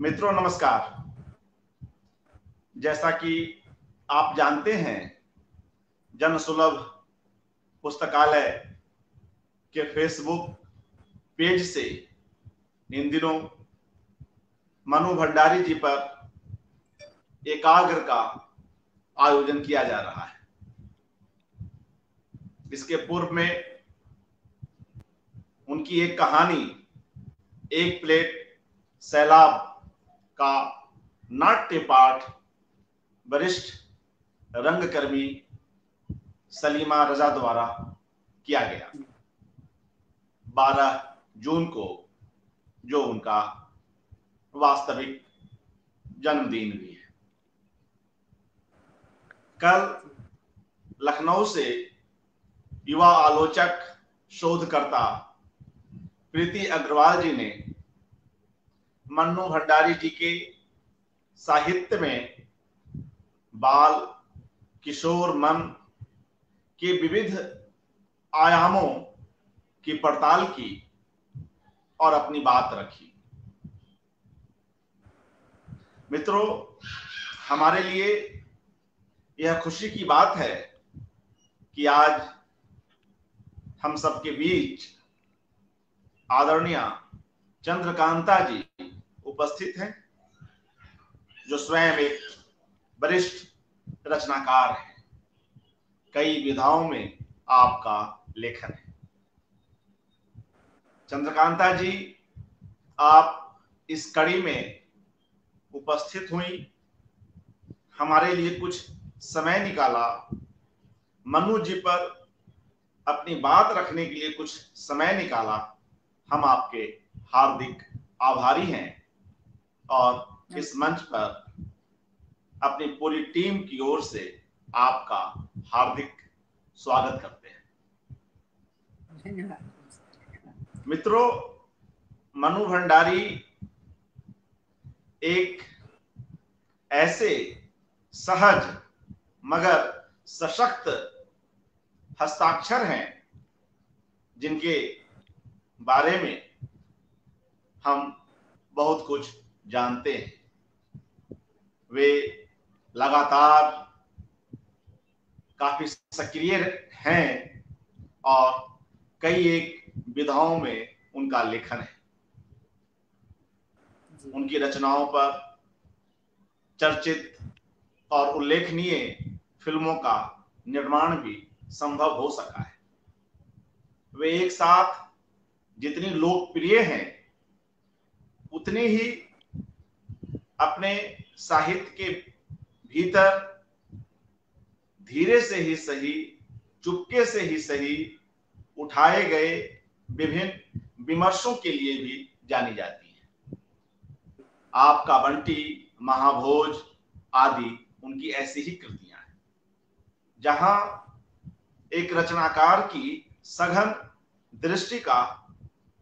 मित्रों, नमस्कार। जैसा कि आप जानते हैं जन सुलभ पुस्तकालय के फेसबुक पेज से इन दिनों मनु भंडारी जी पर एकाग्र का आयोजन किया जा रहा है। इसके पूर्व में उनकी एक कहानी, एक प्लेट सैलाब का नाट्य पाठ वरिष्ठ रंगकर्मी सलीमा रजा द्वारा किया गया। 12 जून को जो उनका वास्तविक जन्मदिन भी है। कल लखनऊ से युवा आलोचक, शोधकर्ता प्रीति अग्रवाल जी ने मन्नू भंडारी जी के साहित्य में बाल, किशोर, मन के विविध आयामों की पड़ताल की और अपनी बात रखी। मित्रों, हमारे लिए यह खुशी की बात है कि आज हम सबके बीच आदरणीय चंद्रकांता जी उपस्थित हैं, जो स्वयं एक वरिष्ठ रचनाकार है। कई विधाओं में आपका लेखन है। चंद्रकांता जी, आप इस कड़ी में उपस्थित हुई। हमारे लिए कुछ समय निकाला। मनु जी पर अपनी बात रखने के लिए कुछ समय निकाला। हम आपके हार्दिक आभारी हैं। और इस मंच पर अपनी पूरी टीम की ओर से आपका हार्दिक स्वागत करते हैं। मित्रों मनु भंडारी एक ऐसे सहज मगर सशक्त हस्ताक्षर हैं जिनके बारे में हम बहुत कुछ जानते हैं। वे लगातार काफ़ी सक्रिय हैं और कई एक विधाओं में उनका लेखन है। उनकी रचनाओं पर चर्चित और उल्लेखनीय फ़िल्मों का निर्माण भी संभव हो सका है। वे एक साथ जितनी लोकप्रिय हैं उतनी ही अपने साहित्य के भीतर धीरे से ही सही, चुपके से ही सही उठाए गए विभिन्न विमर्शों के लिए भी जानी जाती है। आपका बंटी महाभोज आदि, उनकी ऐसी ही कृतियाँ हैं, जहाँ एक रचनाकार की सघन दृष्टि का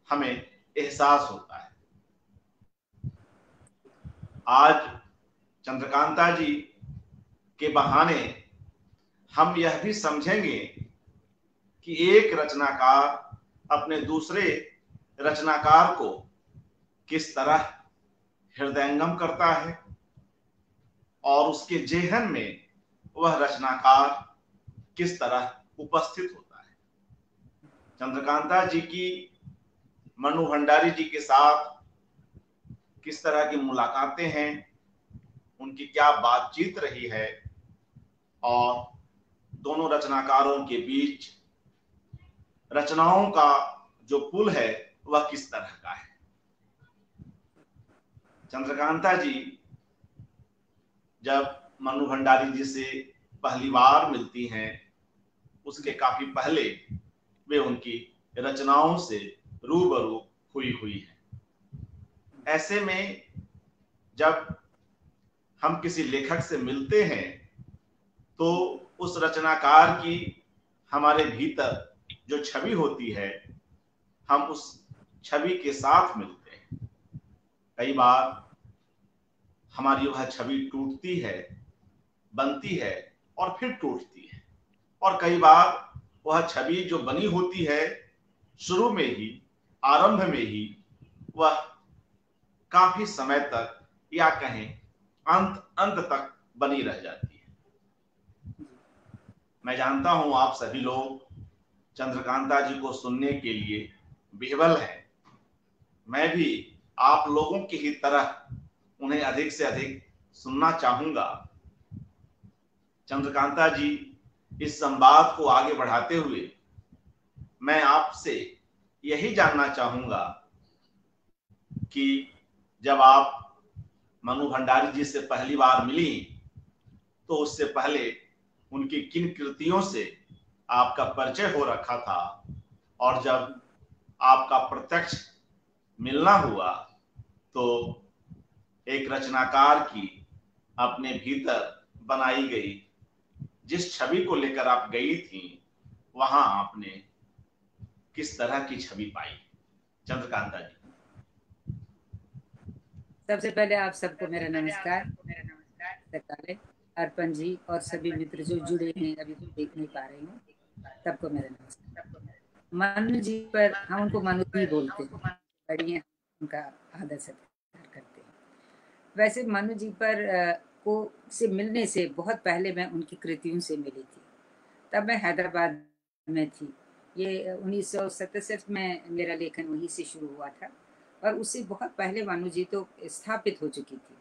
हमें एहसास होता है। आज चंद्रकांता जी के बहाने हम यह भी समझेंगे कि एक रचनाकार अपने दूसरे रचनाकार को किस तरह हृदयंगम करता है और उसके जेहन में वह रचनाकार किस तरह उपस्थित होता है। चंद्रकांता जी की, मनु भंडारी जी के साथ किस तरह की मुलाकातें हैं, उनकी क्या बातचीत रही है, और दोनों रचनाकारों के बीच रचनाओं का जो पुल है, वह किस तरह का है? चंद्रकांता जी, जब मनु भंडारी जी से पहली बार मिलती हैं, उसके काफ़ी पहले वे उनकी रचनाओं से रूबरू हुई हुई है। ऐसे में जब हम किसी लेखक से मिलते हैं तो उस रचनाकार की हमारे भीतर जो छवि होती है, हम उस छवि के साथ मिलते हैं। कई बार हमारी वह छवि टूटती है, बनती है और फिर टूटती है। और कई बार वह छवि जो बनी होती है, शुरू में ही, आरंभ में ही, वह काफ़ी समय तक या कहें अंत अंत तक बनी रह जाती है। मैं जानता हूँ आप सभी लोग चंद्रकांता जी को सुनने के लिए बेहबल है। मैं भी आप लोगों की ही तरह उन्हें अधिक से अधिक सुनना चाहूँगा। चंद्रकांता जी, इस संवाद को आगे बढ़ाते हुए मैं आपसे यही जानना चाहूँगा कि जब आप मनु भंडारी जी से पहली बार मिली तो उससे पहले उनकी किन कृतियों से आपका परिचय हो रखा था? और जब आपका प्रत्यक्ष मिलना हुआ तो एक रचनाकार की अपने भीतर बनाई गई जिस छवि को लेकर आप गई थी, वहाँ आपने किस तरह की छवि पाई? चंद्रकांता जी। सबसे पहले आप सबको मेरा नमस्कार। अर्पण जी और सभी मित्र जो जुड़े हैं अभी तो देख नहीं पा रहे हैं सबको मेरा नमस्कार। मनु जी पर हम उनको मनु जी बोलते हैं बढ़िया उनका आदर सत्कार करते हैं। वैसे मनु जी पर को से मिलने से बहुत पहले मैं उनकी कृतियों से मिली थी। तब मैं हैदराबाद में थी। ये उन्नीस में मेरा लेखन वहीं से शुरू हुआ था। और उससे बहुत पहले मानू जी तो स्थापित हो चुकी थी।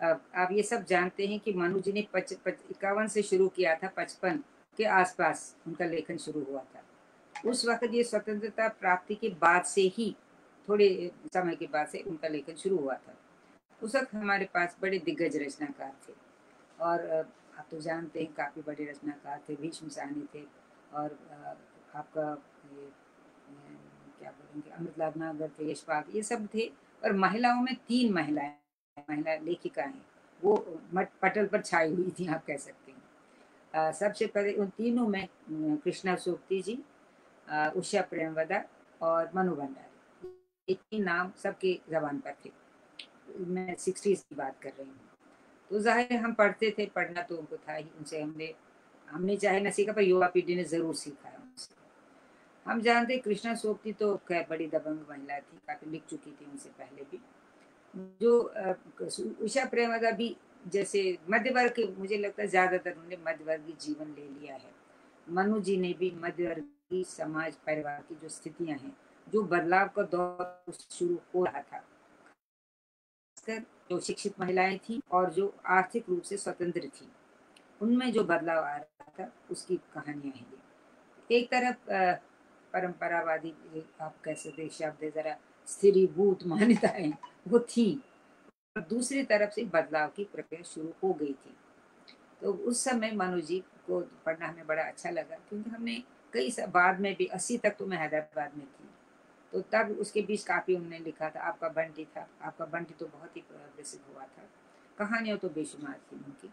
अब, आप ये सब जानते हैं कि मानू जी ने पच इक्यावन से शुरू किया था, पचपन के आसपास उनका लेखन शुरू हुआ था। उस वक्त ये स्वतंत्रता प्राप्ति के बाद से ही, थोड़े समय के बाद से उनका लेखन शुरू हुआ था। उस वक्त हमारे पास बड़े दिग्गज रचनाकार थे और आप तो जानते हैं, काफ़ी बड़े रचनाकार थे, भीष्म साहनी थे और आपका क्या बोलेंगे? अमृतलाल नागर थे यशपाल ये सब थे। और महिलाओं में तीन महिलाएँ, महिला लेखिकाएँ, वो पटल पर छाई हुई थी, आप कह सकते हैं। सबसे पहले उन तीनों में कृष्णा सोप्ती जी उषा प्रेमवदा और मनु भंडारी। ये तीन नाम सबके जबान पर थे। मैं सिक्सटीज की बात कर रही हूँ। तो ज़ाहिर हम पढ़ते थे, पढ़ना तो उनको था ही, उनसे हमने हमने चाहे ना सीखा पर युवा पीढ़ी ने ज़रूर सीखा है। हम जानते कृष्णा सोपती तो खैर बड़ी दबंग महिला थी, काफ़ी लिख चुकी थी उनसे पहले भी। जो उषा प्रेमदा भी जैसे मध्य वर्ग मुझे लगता है ज़्यादातर उन्होंने मध्यवर्गीय जीवन ले लिया है। मनु जी ने भी मध्यवर्गीय समाज, परिवार की जो स्थितियाँ हैं, जो बदलाव का दौर शुरू हो रहा था। जो शिक्षित महिलाएँ थी और जो आर्थिक रूप से स्वतंत्र थी, उनमें जो बदलाव आ रहा था, उसकी कहानियाँ हैं ये। एक तरफ़ परंपरावादी आप कह सकते शब्द जरा स्थिरीभूत मान्यताएँ, वो थी। और दूसरी तरफ़ से बदलाव की प्रक्रिया शुरू हो गई थी। तो उस समय मनु जी को पढ़ना हमें बड़ा अच्छा लगा, क्योंकि हमने कई बाद में भी अस्सी तक तो मैं हैदराबाद में थी। तो तब उसके बीच काफ़ी उन्होंने लिखा था, आपका बंटी था, आपका बंटी तो बहुत ही प्रसिद्ध हुआ था। कहानियाँ तो बेशुमार थी उनकी।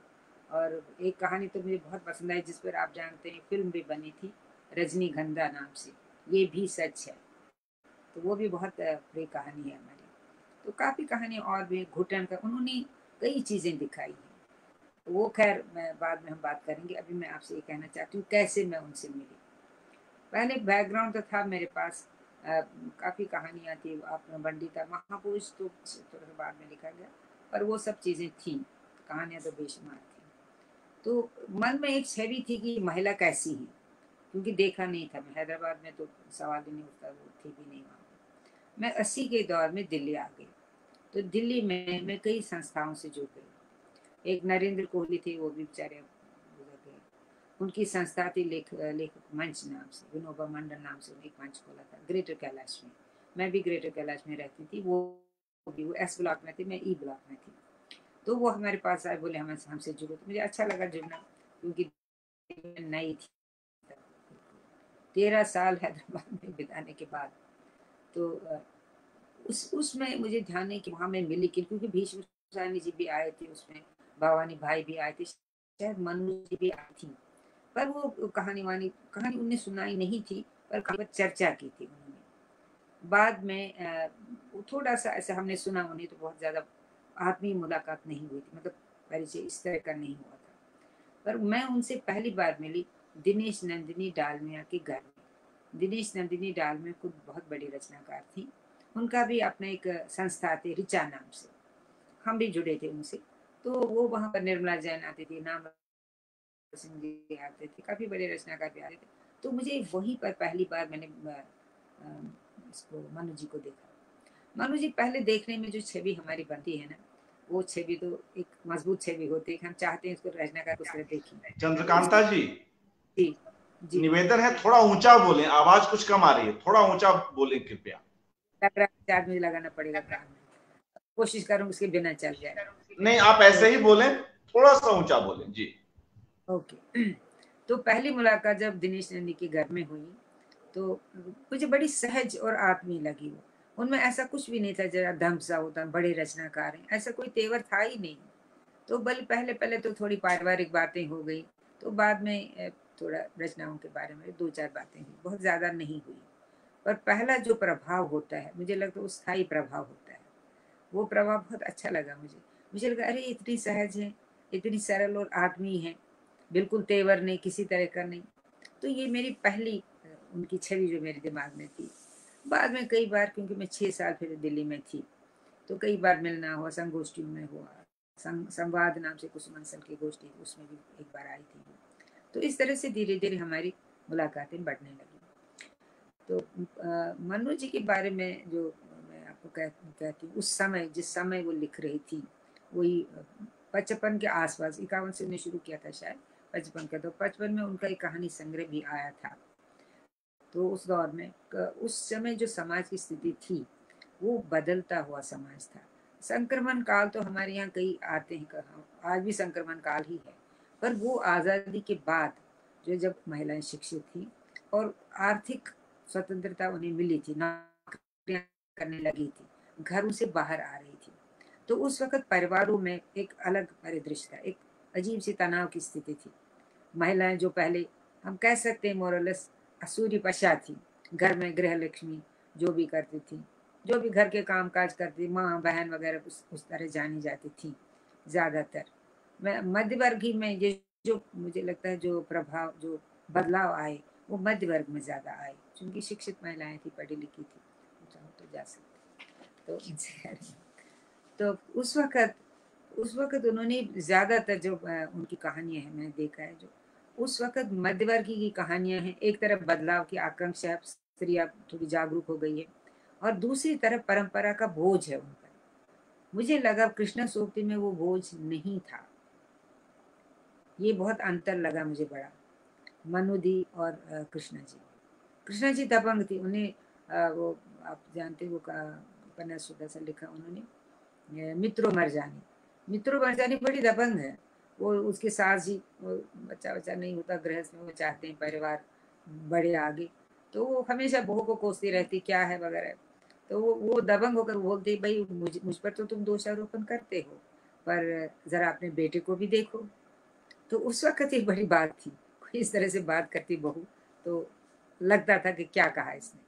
और एक कहानी तो मुझे बहुत पसंद आई, जिस पर आप जानते हैं, फ़िल्म भी बनी थी, रजनीगंधा नाम से। ये भी सच है। तो वो भी बहुत प्रिय कहानी है हमारी। तो काफ़ी कहानी और भी घुटन का उन्होंने कई चीज़ें दिखाई हैं। तो वो खैर मैं बाद में हम बात करेंगे। अभी मैं आपसे ये कहना चाहती हूँ, कैसे मैं उनसे मिली? पहले बैकग्राउंड तो था मेरे पास काफ़ी कहानियाँ थी, आप बंडी था महापुरुष तो थोड़ा सा बाद में लिखा गया, पर वो सब चीज़ें थी, कहानियाँ तो बेशुमार थी। तो मन में एक छवि थी कि महिला कैसी है? क्योंकि देखा नहीं था मैं। हैदराबाद में तो सवाल ही नहीं उठता, वो थी भी नहीं वहाँ मैं अस्सी के दौर में दिल्ली आ गई। तो दिल्ली में मैं कई संस्थाओं से जुड़ गई। एक नरेंद्र कोहली थे, वो भी बेचारे गुजर गए। उनकी संस्था थी लेख, लेखक मंच नाम से, विनोबा मंडल नाम से एक मंच खोला था, ग्रेटर कैलाश में। मैं भी ग्रेटर कैलाश में रहती थी, वो भी, वो एस ब्लॉक में थी, मैं ई ब्लॉक में थी। तो वो हमारे पास आए, बोले हमें हमसे जुड़ो। तो मुझे अच्छा लगा जुड़ना, क्योंकि नई थी। तेरह साल हैदराबाद में बिताने के बाद। तो उस, उसमें मुझे ध्यान है कि वहाँ मैं मिली क्योंकि भीष्म जी भी आए थे उसमें, भवानी भाई भी आए थे, शायद मनु जी भी आई थी। पर वो कहानी वानी, कहानी उनने सुनाई नहीं थी, पर चर्चा की थी उन्होंने। बाद में थोड़ा सा ऐसा हमने सुना, उन्हें तो बहुत ज़्यादा आत्मीय मुलाकात नहीं हुई थी मतलब परिचय इस तरह का नहीं हुआ था। पर मैं उनसे पहली बार मिली दिनेश नंदिनी डालमिया के घर में दिनेश नंदिनी डालमिया खुद बहुत बड़ी रचनाकार थी। उनका भी अपना एक संस्था थी रिचा नाम से। हम भी जुड़े थे उनसे। तो वो वहाँ पर निर्मला जैन आती थी, नाम सिंह जी आते थे, काफ़ी बड़े रचनाकार भी आते थे। तो मुझे वहीं पर पहली बार मैंने इसको मनु जी को देखा। मनु जी, पहले देखने में जो छवि हमारी बनती है ना, वो छवि तो एक मज़बूत छवि होती है हम चाहते हैं इसको रचनाकार तरह देखें। चंद्रकांता जी? जी जी। निवेदन है थोड़ा ऊँचा बोले आवाज़ कुछ कम आ रही है थोड़ा ऊँचा बोले कृपया। लग रहा है मुझे लगाना पड़ेगा कोशिश करूँ उसके बिना चल जाए। नहीं आप ऐसे ही बोले थोड़ा सा ऊँचा बोले जी। ओके तो पहली मुलाकात जब दिनेश नंदी के घर में हुई तो मुझे बड़ी सहज और आत्मीय लगी वो। उनमें ऐसा कुछ भी नहीं था जरा दम सा होता बड़े रचनाकार हैं ऐसा कोई तेवर था ही नहीं। तो बल पहले पहले तो थोड़ी पारिवारिक बातें हो गई तो बाद में थोड़ा रचनाओं के बारे में दो चार बातें हुई, बहुत ज़्यादा नहीं हुई। पर पहला जो प्रभाव होता है, मुझे लगता है वो स्थायी प्रभाव होता है। वो प्रभाव बहुत अच्छा लगा मुझे। मुझे लगा, अरे, इतनी सहज है, इतनी सरल और आदमी है। बिल्कुल तेवर नहीं, किसी तरह का नहीं। तो ये मेरी पहली उनकी छवि जो मेरे दिमाग में थी। बाद में कई बार, क्योंकि मैं छः साल फिर दिल्ली में थी तो कई बार मिलना हुआ, संगोष्ठियों में हुआ संवाद नाम से कुछ मंसल की गोष्ठी उसमें भी एक बार आई थी। तो इस तरह से धीरे धीरे हमारी मुलाकातें बढ़ने लगी। तो मनु जी के बारे में जो मैं आपको कह, कहती हूँ उस समय जिस समय वो लिख रही थी वही पचपन के आसपास इक्यावन से उन्हें शुरू किया था शायद पचपन का तो पचपन में उनका एक कहानी संग्रह भी आया था। तो उस दौर में उस समय जो समाज की स्थिति थी वो बदलता हुआ समाज था। संक्रमण काल तो हमारे यहाँ कई आते हैं कहा आज भी संक्रमण काल ही है। पर वो आज़ादी के बाद जो जब महिलाएँ शिक्षित थी और आर्थिक स्वतंत्रता उन्हें मिली थी, नौकरियाँ करने लगी थी, घरों से बाहर आ रही थी तो उस वक्त परिवारों में एक अलग परिदृश्य था, एक अजीब सी तनाव की स्थिति थी। महिलाएँ जो पहले, हम कह सकते हैं मोरलस असूरी पशा थी, घर में गृह लक्ष्मी जो भी करती थी, जो भी घर के काम काज करती माँ, बहन वगैरह उस उस तरह जानी जाती थी, ज़्यादातर। मध्य वर्ग ही में ये जो मुझे लगता है जो प्रभाव, जो बदलाव आए, वो मध्य वर्ग में ज़्यादा आए क्योंकि शिक्षित महिलाएँ थी पढ़ी लिखी थी चाहो तो जा सकते तो तो उस वक्त उस वक्त उन्होंने ज़्यादातर जो उनकी कहानियाँ हैं, मैंने देखा है जो, उस वक्त मध्यवर्गीय की कहानियाँ हैं, एक तरफ़ बदलाव की आकांक्षा स्त्रियाँ थोड़ी जागरूक हो गई है, और दूसरी तरफ़ परंपरा का बोझ है उन पर। मुझे लगा कृष्ण सोक्ति में वो बोझ नहीं था। ये बहुत अंतर लगा मुझे बड़ा। मनुदी और कृष्णा जी। कृष्णा जी दबंग थी, उन्हें वो, आप जानते वो उपन्यास सा लिखा उन्होंने मित्रों मर जानी। मित्रों मर जानी बड़ी दबंग है। वो उसके सास जी, वो बच्चा बच्चा नहीं होता, गृहस्थ में वो चाहते हैं परिवार बड़े आगे। तो वो हमेशा बहू को कोसती रहती, क्या है वगैरह। तो वो वो दबंग होकर बोलते भाई, मुझ मुझ पर तो तुम दोषारोपण करते हो, पर ज़रा अपने बेटे को भी देखो। तो उस वक्त एक बड़ी बात थी, कोई इस तरह से बात करती बहू तो लगता था कि क्या कहा इसने।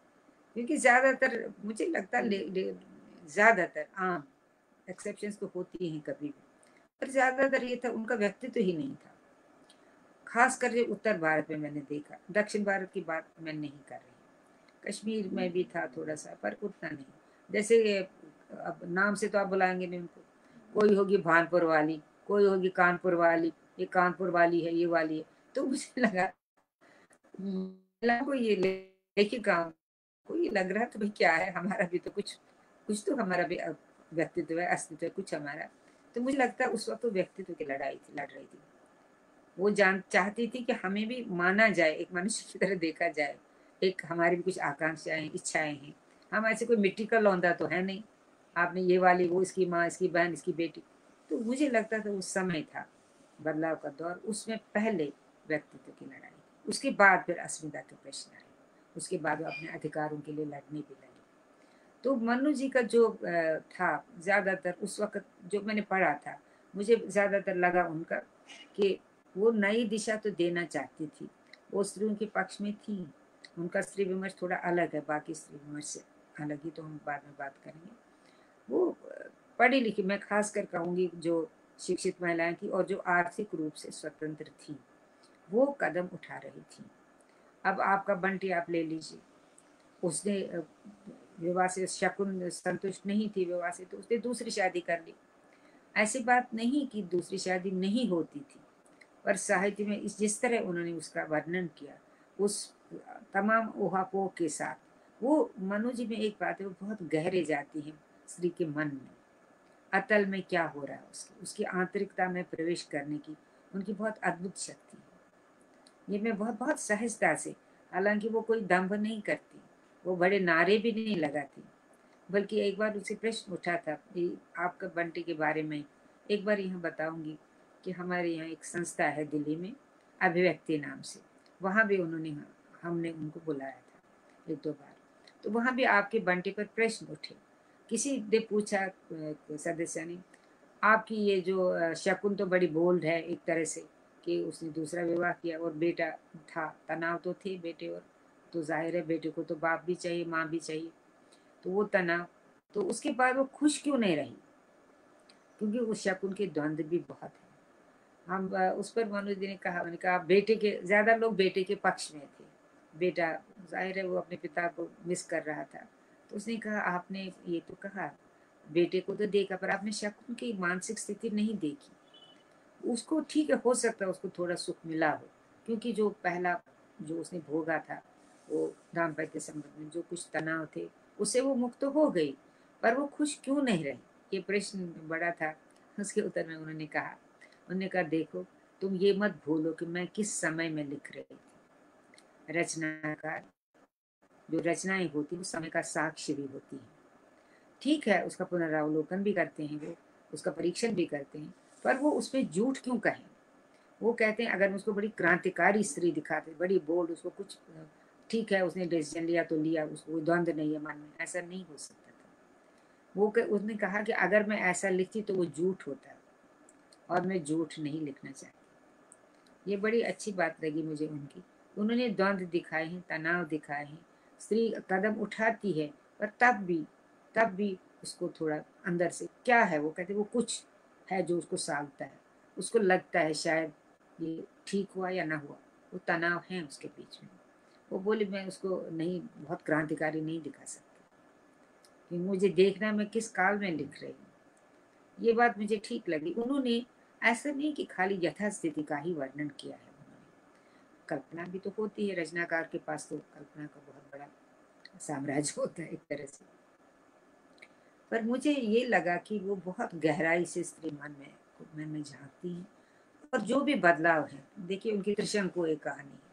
क्योंकि ज़्यादातर, मुझे लगता ज़्यादातर, आम एक्सेप्शंस तो होती हैं कभी भी, पर ज़्यादातर ये था, उनका व्यक्तित्व ही नहीं था। खास कर जो उत्तर भारत में मैंने देखा, दक्षिण भारत की बात मैं नहीं कर रही। कश्मीर में भी था थोड़ा सा पर उतना नहीं। जैसे, अब नाम से तो आप बुलाएँगे नहीं उनको। कोई होगी भानपुर वाली, कोई होगी कानपुर वाली ये कानपुर वाली है, ये वाली है। तो मुझे लगा को ये लेखिका को ये लग रहा तो भाई क्या है? हमारा भी तो कुछ कुछ तो हमारा भी व्यक्तित्व है, अस्तित्व है, कुछ हमारा तो मुझे लगता है उस वक्त तो व्यक्तित्व की लड़ाई थी, लड़ रही थी। वो जान, चाहती थी कि हमें भी माना जाए, एक मनुष्य की तरह देखा जाए, एक हमारी भी कुछ आकांक्षाएँ, इच्छाएँ हैं। हम ऐसे कोई मिट्टी का लौंदा तो है नहीं। आपने ये वाली, वो इसकी माँ, इसकी बहन, इसकी बेटी। तो मुझे लगता था उस समय था। बदलाव का दौर उसमें पहले व्यक्तित्व की लड़ाई, उसके बाद फिर अस्मिता के प्रश्न आए, उसके बाद वो अपने अधिकारों के लिए लड़ने भी लगे। तो मनु जी का जो था ज़्यादातर उस वक्त जो मैंने पढ़ा था, मुझे ज़्यादातर लगा उनका कि वो नई दिशा तो देना चाहती थी, वो स्त्रियों के पक्ष में थी, उनका स्त्री विमर्श थोड़ा अलग है, बाकी स्त्री विमर्श से अलग ही तो हम बाद में बात करेंगे। वो पढ़ी लिखी, मैं खास कर कहूँगी जो शिक्षित महिलाएँ थी और जो आर्थिक रूप से स्वतंत्र थी, वो कदम उठा रही थी। अब आपका बंटी आप ले लीजिए। उसने विवाह से शकुन संतुष्ट नहीं थी विवाह से तो उसने दूसरी शादी कर ली। ऐसी बात नहीं कि दूसरी शादी नहीं होती थी, पर साहित्य में इस, जिस तरह उन्होंने उसका वर्णन किया, उस, तमाम ओहापोह के साथ, वो मनु जी में एक बात है, वो बहुत गहरे जाती है स्त्री के मन में। अतल में क्या हो रहा है उसकी उसकी आंतरिकता में प्रवेश करने की, उनकी बहुत अद्भुत शक्ति है। ये मैं बहुत बहुत सहजता से, हालाँकि वो कोई दम्भ नहीं करती, वो बड़े नारे भी नहीं लगाती, बल्कि एक बार उसे प्रश्न उठा था कि आपका बंटी के बारे में एक बार यहाँ बताऊँगी कि हमारे यहाँ एक संस्था है दिल्ली में, अभिव्यक्ति नाम से, वहाँ भी उन्होंने, हमने उनको बुलाया था एक दो बार। तो वहाँ भी आपके बंटे पर प्रश्न उठे। किसी ने पूछा सदस्य ने, आपकी ये जो शकुन तो बड़ी बोल्ड है एक तरह से कि उसने दूसरा विवाह किया और बेटा था, तनाव तो थे बेटे और तो ज़ाहिर है बेटे को तो बाप भी चाहिए, माँ भी चाहिए तो वो तनाव तो उसके बाद वो खुश क्यों नहीं रही? क्योंकि उस शकुन के द्वंद्व भी बहुत है। हम उस पर मनोज जी ने कहा, मैंने कहा बेटे के, ज़्यादा लोग बेटे के पक्ष में थे। बेटा, ज़ाहिर है वो अपने पिता को मिस कर रहा था। तो उसने कहा, आपने ये तो कहा, बेटे को तो देखा, पर आपने शकुन की मानसिक स्थिति नहीं देखी। उसको ठीक है, हो सकता है उसको थोड़ा सुख मिला हो, क्योंकि जो पहला, जो उसने भोगा था, वो दाम्पत्य संबंध में जो कुछ तनाव थे, उससे वो मुक्त हो गई, पर वो खुश क्यों नहीं रही? ये प्रश्न बड़ा था, उसके उत्तर में उन्होंने कहा उन्होंने कहा, देखो, तुम ये मत भूलो कि मैं किस समय में लिख रही थी। रचनाकार जो रचनाएँ होती वो समय का साक्ष्य भी होती है। ठीक है उसका पुनरावलोकन भी करते हैं वो उसका परीक्षण भी करते हैं पर वो उसमें झूठ क्यों कहें? वो कहते हैं अगर उसको बड़ी क्रांतिकारी स्त्री दिखाते बड़ी बोल्ड उसको कुछ ठीक है उसने डिसीज़न लिया तो लिया उसको द्वंद नहीं है मन में ऐसा नहीं हो सकता था। वो कर, उसने कहा कि अगर मैं ऐसा लिखती तो वो झूठ होता और मैं झूठ नहीं लिखना चाहती। ये बड़ी अच्छी बात लगी मुझे उनकी। उन्होंने द्वंद्व दिखाए हैं तनाव दिखाए हैं स्त्री कदम उठाती है, पर तब भी तब भी उसको थोड़ा अंदर से, क्या है वो? कहते वो कुछ है जो उसको सालता है। उसको लगता है शायद ये ठीक हुआ या ना हुआ। वो तनाव है उसके बीच में। वो बोले, मैं उसको नहीं, बहुत क्रांतिकारी नहीं दिखा सकती। कि मुझे देखना मैं किस काल में लिख रही हूँ। ये बात मुझे ठीक लगी। उन्होंने ऐसा नहीं कि खाली यथास्थिति का ही वर्णन किया है। कल्पना भी तो होती है, रचनाकार के पास तो कल्पना का बहुत बड़ा साम्राज्य होता है एक तरह से। पर मुझे ये लगा कि वो बहुत गहराई से स्त्री मन में मन में झांकती है और जो भी बदलाव है, देखिए उनकी कृष्ण को एक कहानी है।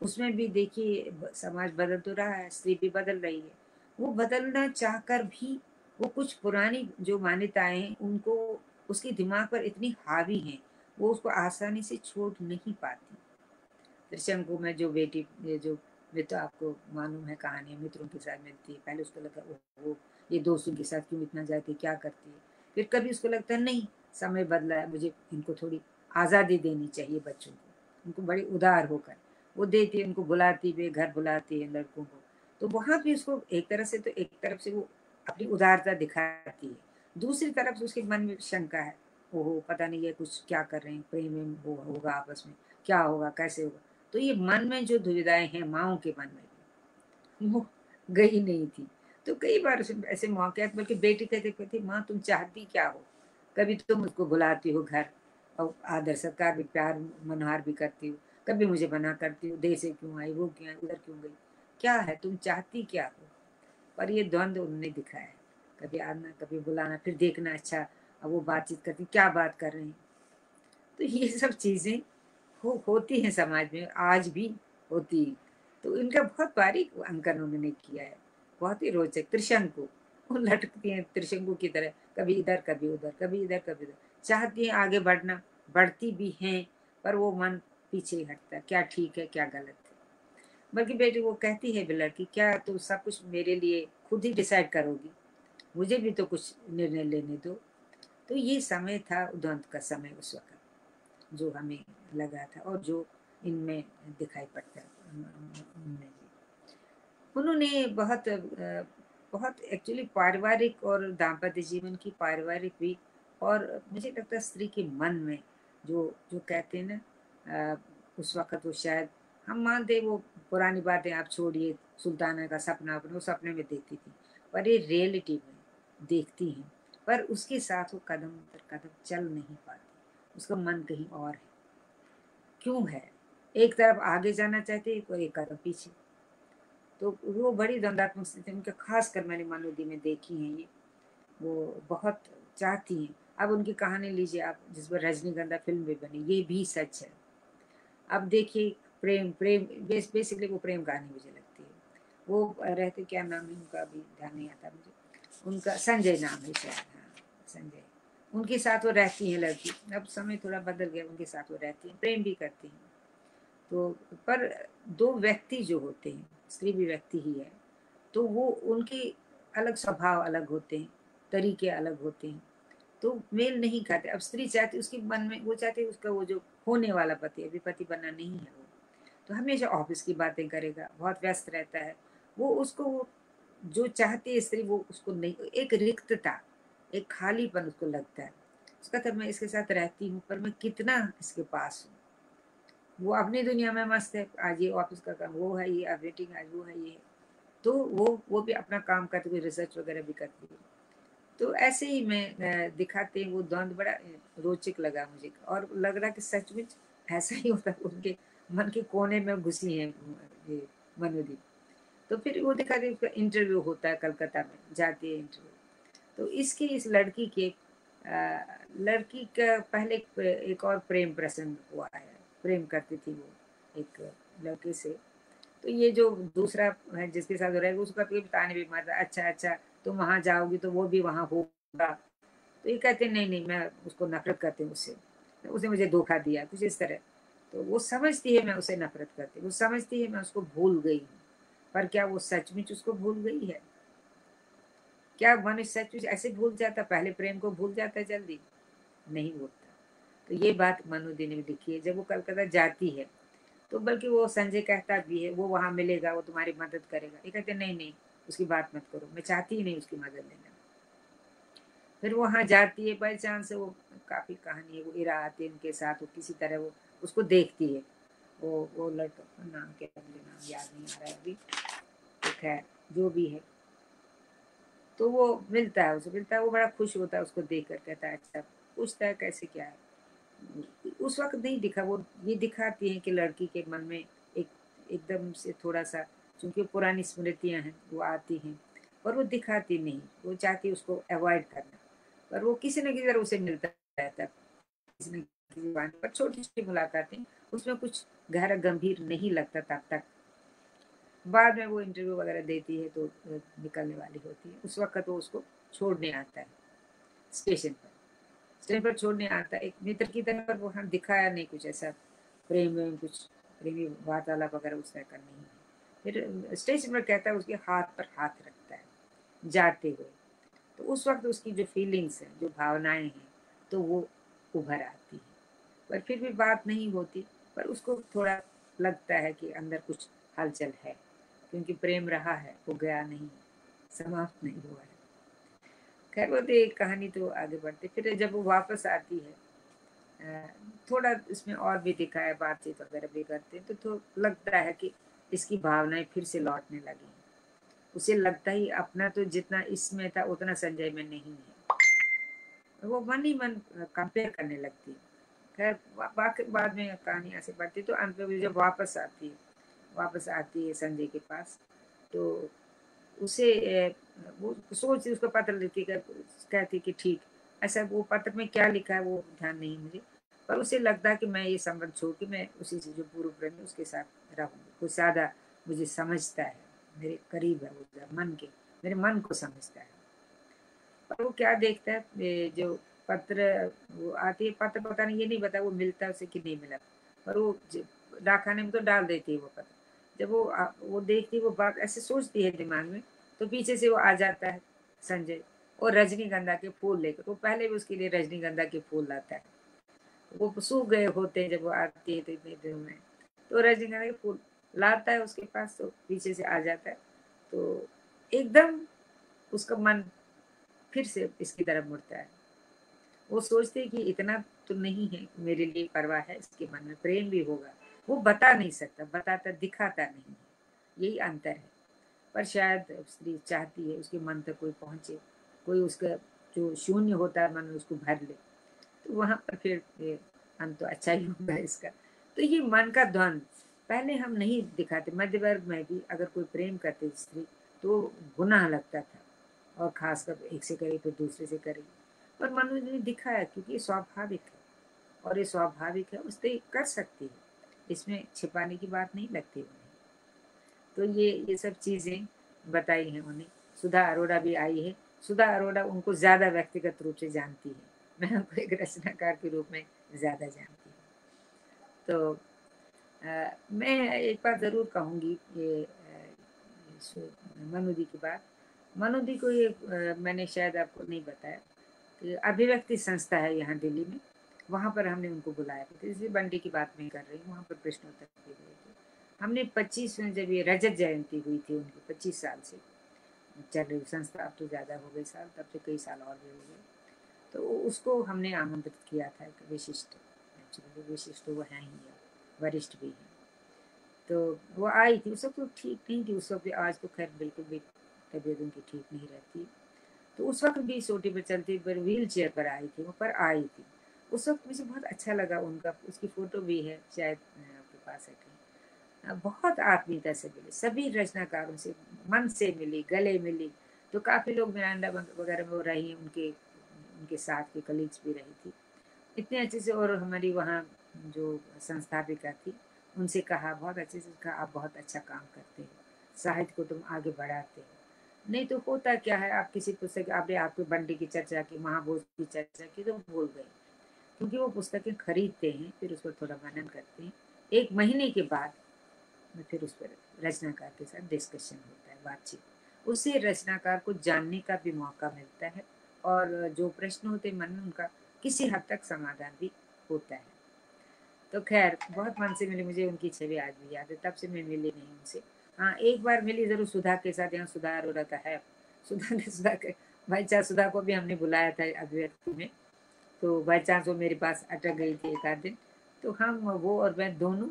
उसमें भी देखिए, समाज बदल तो रहा है, स्त्री भी बदल रही है। वो बदलना चाहकर भी वो कुछ पुरानी जो मान्यताएँ उनको उसके दिमाग पर इतनी हावी हैं, वो उसको आसानी से छोड़ नहीं पाती। त्रिशंकु में जो बेटी, ये जो तो आपको मालूम है, कहानी मित्रों के साथ मिलती है। पहले उसको लगा वो ये दोस्तों के साथ क्यों इतना जाती क्या करती है? फिर कभी उसको लगता है, नहीं, समय बदला है, मुझे इनको थोड़ी आज़ादी देनी चाहिए बच्चों को। उनको बड़ी उदार होकर। वो देती है, उनको बुलाती भी घर बुलाती है लड़कों को। तो वहाँ भी उसको एक तरह से तो एक तरफ़ से वो अपनी उदारता दिखाती है। दूसरी तरफ़ से उसके मन में शंका है, ओहो, पता नहीं ये कुछ क्या कर रहे हैं? प्रेम होगा आपस में? क्या होगा? कैसे होगा? तो ये मन में जो दुविधाएँ हैं, माओ के मन में वो गई नहीं थी। तो कई बार ऐसे मौके बल्कि बेटी कहते, कहती, माँ, तुम चाहती क्या हो? कभी तुम उसको बुलाती हो घर, और आदर, सत्कार भी, प्यार, मनोहार भी करती हो, कभी मुझे मना करती हो, देर से क्यों आई, वो क्यों आई, उधर क्यों गई? क्या है, तुम चाहती क्या हो? पर ये द्वंद्व उन्होंने दिखाया। है कभी आना, कभी बुलाना, फिर देखना अच्छा अब वो बातचीत करती, क्या बात कर रहे हैं? तो ये सब चीज़ें हो, होती हैं समाज में, आज भी होती तो इनका बहुत बारीक अंकन उन्होंने किया है। बहुत ही रोचक, त्रिशंकु। वो लटकती हैं त्रिशंकु की तरह, कभी इधर, कभी उधर, कभी इधर, कभी उधर। चाहती हैं आगे बढ़ना, बढ़ती भी हैं, पर वो मन पीछे ही हटता है। क्या ठीक है, क्या गलत है? बल्कि बेटी, वो कहती है लड़की क्या तुम तो सब कुछ मेरे लिए खुद ही डिसाइड करोगी? मुझे भी तो कुछ निर्णय लेने दो। तो ये समय था उदंत का समय उस वक्त। जो हमें लगा था और जो इनमें दिखाई पड़ता है। उन्होंने बहुत बहुत एक्चुअली पारिवारिक और दाम्पत्य जीवन की पारिवारिक भी और मुझे लगता है स्त्री के मन में जो जो कहते हैं ना उस वक्त वो शायद, हम मानते वो पुरानी बातें आप छोड़िए, सुल्ताना का सपना अपने, वो सपने में देखती थी, पर ये रियलिटी में देखती हैं, पर उसके साथ वो कदम पर कदम चल नहीं पाती। उसका मन कहीं और है। क्यों है? एक तरफ़ आगे जाना चाहते हैं और एक कदम पीछे। तो वो बड़ी द्वंदात्मक स्थिति उनके खास कर मैंने मानोदी में देखी हैं ये। वो बहुत चाहती हैं। अब उनकी कहानी लीजिए आप जिस पर रजनीगंधा फ़िल्म भी बनी ये भी सच है। अब देखिए प्रेम प्रेम बेस, बेसिकली वो प्रेम कहानी मुझे लगती है। वो रहते क्या नाम है उनका अभी ध्यान नहीं आता मुझे। उनका संजय नाम है शायद हाँ संजय। उनके साथ वो रहती हैं लड़की। अब समय थोड़ा बदल गया, उनके साथ वो रहती हैं, प्रेम भी करती हैं। तो पर दो व्यक्ति जो होते हैं, स्त्री भी व्यक्ति ही है तो वो उनके अलग स्वभाव अलग होते हैं, तरीके अलग होते हैं। तो मेल नहीं खाते। अब स्त्री चाहती उसके मन में, वो चाहती उसका वो जो होने वाला पति, अभी पति बनना नहीं है वो। तो हमेशा ऑफ़िस की बातें करेगा, बहुत व्यस्त रहता है। वो उसको, जो चाहती है स्त्री, वो उसको नहीं, एक रिक्तता एक खालीपन उसको लगता है। उसका तब मैं इसके साथ रहती हूँ, पर मैं कितना इसके पास हूँ। वो अपनी दुनिया में मस्त है, आज ये ऑफ़िस का काम, वो है ये आज वेटिंग आज, वो है ये। तो वो वो भी अपना काम करती हुई रिसर्च वगैरह भी करती है। तो ऐसे ही मैं दिखाते हैं, वो द्वंद बड़ा रोचक लगा मुझे। और लग रहा कि सचमुच ऐसा ही होता उनके मन के कोने में घुसी है ये मनोदीप। तो फिर वो दिखाते इंटरव्यू होता है कलकत्ता में, जाती है इंटरव्यू तो इसकी इस लड़की के लड़की का पहले एक और प्रेम प्रसंग हुआ है। प्रेम करती थी वो एक लड़के से। तो ये जो दूसरा है जिसके साथ हो रहेगा उसका कभी ताने भी मारता अच्छा अच्छा तुम वहाँ जाओगी तो वो भी वहाँ होगा। तो ये कहते नहीं नहीं, मैं उसको नफरत करती हूँ उससे। उसने मुझे धोखा दिया, कुछ इस तरह। तो वो समझती है, मैं उसे नफरत करती वो समझती है, मैं उसको भूल गई हूँ। पर क्या वो सचमुच उसको भूल गई है? क्या मनुष्य सचमुच ऐसे भूल जाता, पहले प्रेम को भूल जाता जल्दी? नहीं भूलता तो ये बात मनुदी ने भी लिखी है, जब वो कलकत्ता जाती है तो बल्कि वो संजय कहता भी है, वो वहाँ मिलेगा, वो तुम्हारी मदद करेगा। ये कहते नहीं नहीं, उसकी बात मत करो, मैं चाहती ही नहीं उसकी मदद लेना फिर वहाँ जाती है बाई चांस वो काफ़ी कहानी है, वो इरा आती है उनके साथ, वो किसी तरह वो उसको देखती है। वो वो लड़का, नाम क्या नाम याद नहीं आ रहा है अभी। तो खैर जो भी है। तो वो मिलता है उसे, मिलता है, वो बड़ा खुश होता है उसको देख कर कहता है अच्छा पूछता है कैसे क्या है? उस वक्त नहीं दिखा, वो ये दिखाती हैं कि लड़की के मन में एक, एकदम से थोड़ा सा क्योंकि पुरानी स्मृतियाँ हैं, वो आती हैं, पर वो दिखाती नहीं, वो चाहती उसको अवॉइड करना, पर वो किसी न किसी तरह उसे मिलता रहता है, किसी न किसी पर छोटी छोटी मुलाकातें, उसमें कुछ गहरा गंभीर नहीं लगता तब तक बाद में वो इंटरव्यू वगैरह देती है तो निकलने वाली होती है। उस वक्त वो उसको छोड़ने आता है स्टेशन पर। स्टेशन पर छोड़ने आता है। एक मित्र की तरह पर वो हम दिखाया नहीं कुछ ऐसा, प्रेम में कुछ, प्रेमी वार्तालाप वगैरह उस तरह का नहीं है। फिर स्टेशन पर कहता है उसके हाथ पर हाथ रखता है, जाते हुए। तो उस वक्त उसकी जो फीलिंग्स हैं, जो भावनाएँ हैं तो वो उभर आती है। पर फिर भी बात नहीं होती, पर उसको थोड़ा लगता है कि अंदर कुछ हलचल है। क्योंकि प्रेम रहा है वो गया नहीं समाप्त नहीं हुआ है। खैर वो तो कहानी तो आगे बढ़ती फिर जब वो वापस आती है थोड़ा इसमें और भी दिखा है बातचीत वगैरह भी करते हैं तो, तो लगता है कि इसकी भावनाएँ फिर से लौटने लगी उसे लगता ही अपना तो जितना इसमें था उतना संजय में नहीं है। वो मन ही मन कंपेयर करने लगती है। खैर बाद में कहानी ऐसे बढ़ती तो अंत में जब वापस आती है वापस आती है संजय के पास तो उसे वो सोच, उसको पत्र लिखती कहती कि ठीक, ऐसा वो पत्र में क्या लिखा है वो ध्यान नहीं मुझे, पर उसे लगता कि मैं ये संबंध छोड़ के मैं उसी से जो पूर्व प्रेमी उसके साथ रहूँगी। कुछ ज़्यादा मुझे समझता है, मेरे करीब है वो मन के, मेरे मन को समझता है। पर वो क्या देखता है जो पत्र, वो आती है, पत्र पता नहीं, ये नहीं पता, वो मिलता है उसे कि नहीं मिला। पर वो डाकखाने में तो डाल देती है वो पत्र। जब वो वो देखती, वो बात ऐसे सोचती है दिमाग में तो पीछे से वो आ जाता है संजय और रजनीगंधा के फूल लेकर। वो पहले भी उसके लिए रजनीगंधा के फूल लाता है। वो सूख गए होते हैं जब वो आती है तो इतने दिन में। तो रजनीगंधा के फूल लाता है उसके पास तो पीछे से आ जाता है। तो एकदम उसका मन फिर से इसकी तरफ़ मुड़ता है। वो सोचते कि इतना तो नहीं है, मेरे लिए परवाह है, इसके मन में प्रेम भी होगा। वो बता नहीं सकता, बताता, दिखाता नहीं यही अंतर है। पर शायद स्त्री चाहती है, उसके मन तक कोई पहुँचे, कोई उसका जो शून्य होता है, मन में उसको भर ले। तो वहाँ पर फिर अंत तो अच्छा ही होगा इसका। तो ये मन का द्वंद पहले हम नहीं दिखाते। मध्य वर्ग में भी अगर कोई प्रेम करते स्त्री तो गुनाह लगता था। और खासकर एक से करे फिर दूसरे से करे। पर मनुष्य ने दिखाया, क्योंकि स्वाभाविक है। और ये स्वाभाविक है उससे कर सकती है। इसमें छिपाने की बात नहीं लगती उन्हें। तो ये ये सब चीज़ें बताई हैं उन्हें। सुधा अरोड़ा भी आई है। सुधा अरोड़ा उनको ज़्यादा व्यक्तिगत रूप से जानती है। मैं उनको एक रचनाकार के रूप में ज़्यादा जानती हूँ। तो आ, मैं एक बात ज़रूर कहूँगी ये मनुदी की बात। मनुदी को ये आ, मैंने शायद आपको नहीं बताया अभिव्यक्ति संस्था है यहाँ दिल्ली में। वहाँ पर हमने उनको बुलाया था। इसलिए बंडी की बात मैं कर रही हूँ, वहाँ पर प्रश्नोत्तर भी गए थे। हमने पच्चीस में जब ये रजत जयंती हुई थी उनकी, पच्चीस साल से, चल रही संस्था अब तो ज़्यादा हो गई साल, तब से कई साल और भी हो गए। तो उसको हमने आमंत्रित किया था एक विशिष्ट एक्चुअली विशिष्ट तो वो हैं ही है वरिष्ठ भी हैं। तो वो आई थी, उस वक्त तो ठीक नहीं थी, उस वक्त आज तो खैर बिल्कुल भी तबीयत उनकी ठीक नहीं रहती। तो उस वक्त भी सोटी पर चलती, पर व्हील चेयर पर आई थी, वो पर आई थी। उस वक्त मुझे बहुत अच्छा लगा उनका, उसकी फ़ोटो भी है, शायद आपके पास है कहीं। बहुत आत्मीयता से मिली, सभी रचनाकारों से, मन से मिली, गले मिली तो काफ़ी लोग मिरांडा वगैरह में रही, उनके उनके साथ के कलीग्स भी रही थी। इतने अच्छे से, और हमारी वहाँ जो संस्थापिका थी, उनसे कहा, बहुत अच्छे से कहा, आप बहुत अच्छा काम करते हो, साहित्य को तुम आगे बढ़ाते हो। नहीं तो होता क्या है, आप किसी पुस्तक, आपने आपके बंडी की चर्चा की महाभोज की चर्चा की तो भूल गए। क्योंकि वो पुस्तकें खरीदते हैं, फिर उस पर थोड़ा मनन करते हैं। एक महीने के बाद फिर उस पर रचनाकार के साथ डिस्कशन होता है, बातचीत। उससे रचनाकार को जानने का भी मौका मिलता है और जो प्रश्न होते मन में, उनका किसी हद तक समाधान भी होता है। तो खैर, बहुत मन से मिली मुझे उनकी छवि, आज भी याद है, तब से मैं मिली नहीं उनसे। हाँ एक बार मिली ज़रूर सुधा के साथ, यहाँ सुधार हो रहा था, है। सुधा ने, सुधा के, भाई चाह सुधा को भी हमने बुलाया था अभिव्यक्ति में। तो बाई चांस वो मेरे पास अटक गई थी एक आध दिन। तो हम वो और मैं दोनों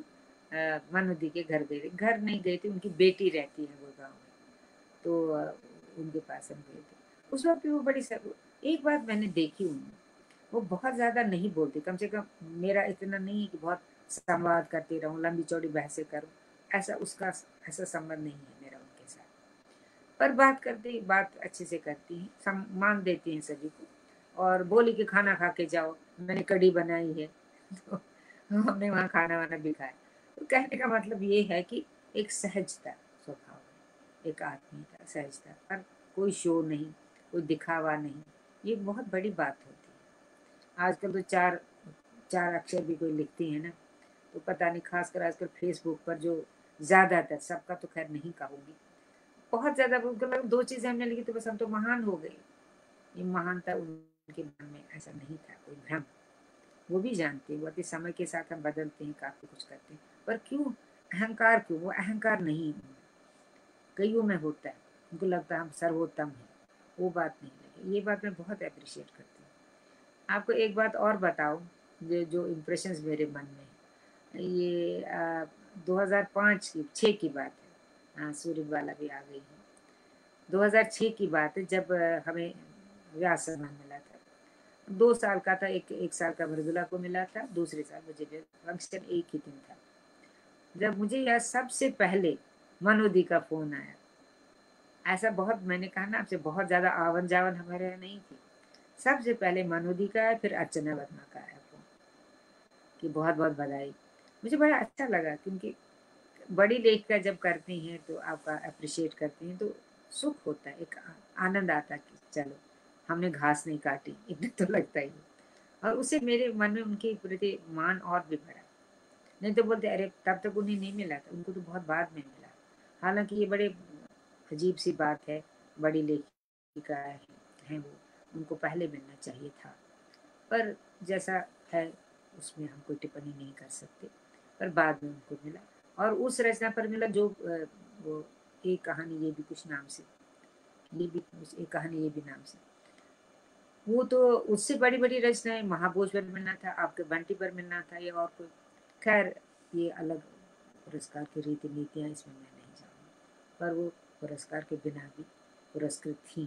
मनुदी के घर गए। घर नहीं गए थे, उनकी बेटी रहती है वो गाँव में। तो उनके पास हम गए थे। उस वक्त भी वो बड़ी सब एक बात मैंने देखी उनमें, वो बहुत ज़्यादा नहीं बोलती। कम से कम मेरा इतना नहीं है कि बहुत संवाद करती रहूँ, लंबी चौड़ी बहसें करूँ। ऐसा उसका ऐसा संबंध नहीं है मेरा उनके साथ। पर बात करती बात अच्छे से करती हैं सम्मान देती हैं सभी को। और बोली कि खाना खा के जाओ, मैंने कड़ी बनाई है तो हमने वहाँ खाना वाना भी खाया। तो कहने का मतलब ये है कि एक सहजता स्वभाव एक आदमी का सहजता, पर कोई शो नहीं, कोई दिखावा नहीं, ये बहुत बड़ी बात होती है। आजकल तो चार चार अक्षर भी कोई लिखती है ना तो पता नहीं, खासकर आजकल फेसबुक पर जो ज़्यादातर, सबका तो खैर नहीं कहूँगी, बहुत ज़्यादा मतलब दो चीज़ें हमने लिखी तो बस हम तो महान हो गए। ये महानता उनके मन में ऐसा नहीं था कोई भ्रम। वो भी जानते वो समय के साथ हम बदलते हैं काफ़ी कुछ करते हैं। पर क्यों? अहंकार क्यों? वो अहंकार नहीं कईयों में होता है। उनको लगता है हम सर्वोत्तम हैं। वो बात नहीं लगी। ये बात मैं बहुत अप्रिशिएट करती हूँ। आपको एक बात और बताओ जो जो इम्प्रेशन मेरे मन में ये आ, 2005 की छः की बात है। हाँ सूर्य वाला भी आ गई है। 2006 की बात है जब हमें सम्मान मिला था। दो साल का था, एक एक साल का मृदुला को मिला था, दूसरे साल मुझे फ़ंक्शन एक ही दिन था। जब मुझे यह सबसे पहले मनोदी का फ़ोन आया, ऐसा बहुत, मैंने कहा ना, आपसे बहुत ज़्यादा आवन जावन हमारे यहाँ नहीं थी। सबसे पहले मनोदी का आया, फिर अर्चना वर्मा का आया फ़ोन कि बहुत बहुत बधाई। मुझे बड़ा अच्छा लगा, क्योंकि बड़ी लेखिका जब करती हैं तो आपका अप्रिशिएट करती हैं तो सुख होता है, एक आनंद आता है कि चलो। हमने घास नहीं काटी इतना तो लगता ही और उसे मेरे मन में उनके प्रति मान और भी बढ़ा। नहीं तो बोलते अरे तब तक उन्हें नहीं मिला था उनको तो बहुत बाद में मिला। हालाँकि ये बड़े अजीब सी बात है बड़ी लेखिका है, है वो उनको पहले मिलना चाहिए था। पर जैसा है उसमें हम कोई टिप्पणी नहीं कर सकते। पर बाद में उनको मिला। और उस रचना पर मिला जो वो एक कहानी ये भी कुछ नाम से ये भी एक कहानी ये भी नाम से। वो तो उससे बड़ी बड़ी रचनाएँ महाभोज पर मिलना था, आपके बंटी पर मिलना था या और कोई। खैर, ये अलग पुरस्कार की रीति नीतियाँ इसमें मैं नहीं जानूँ पर वो पुरस्कार के बिना भी पुरस्कृत थी,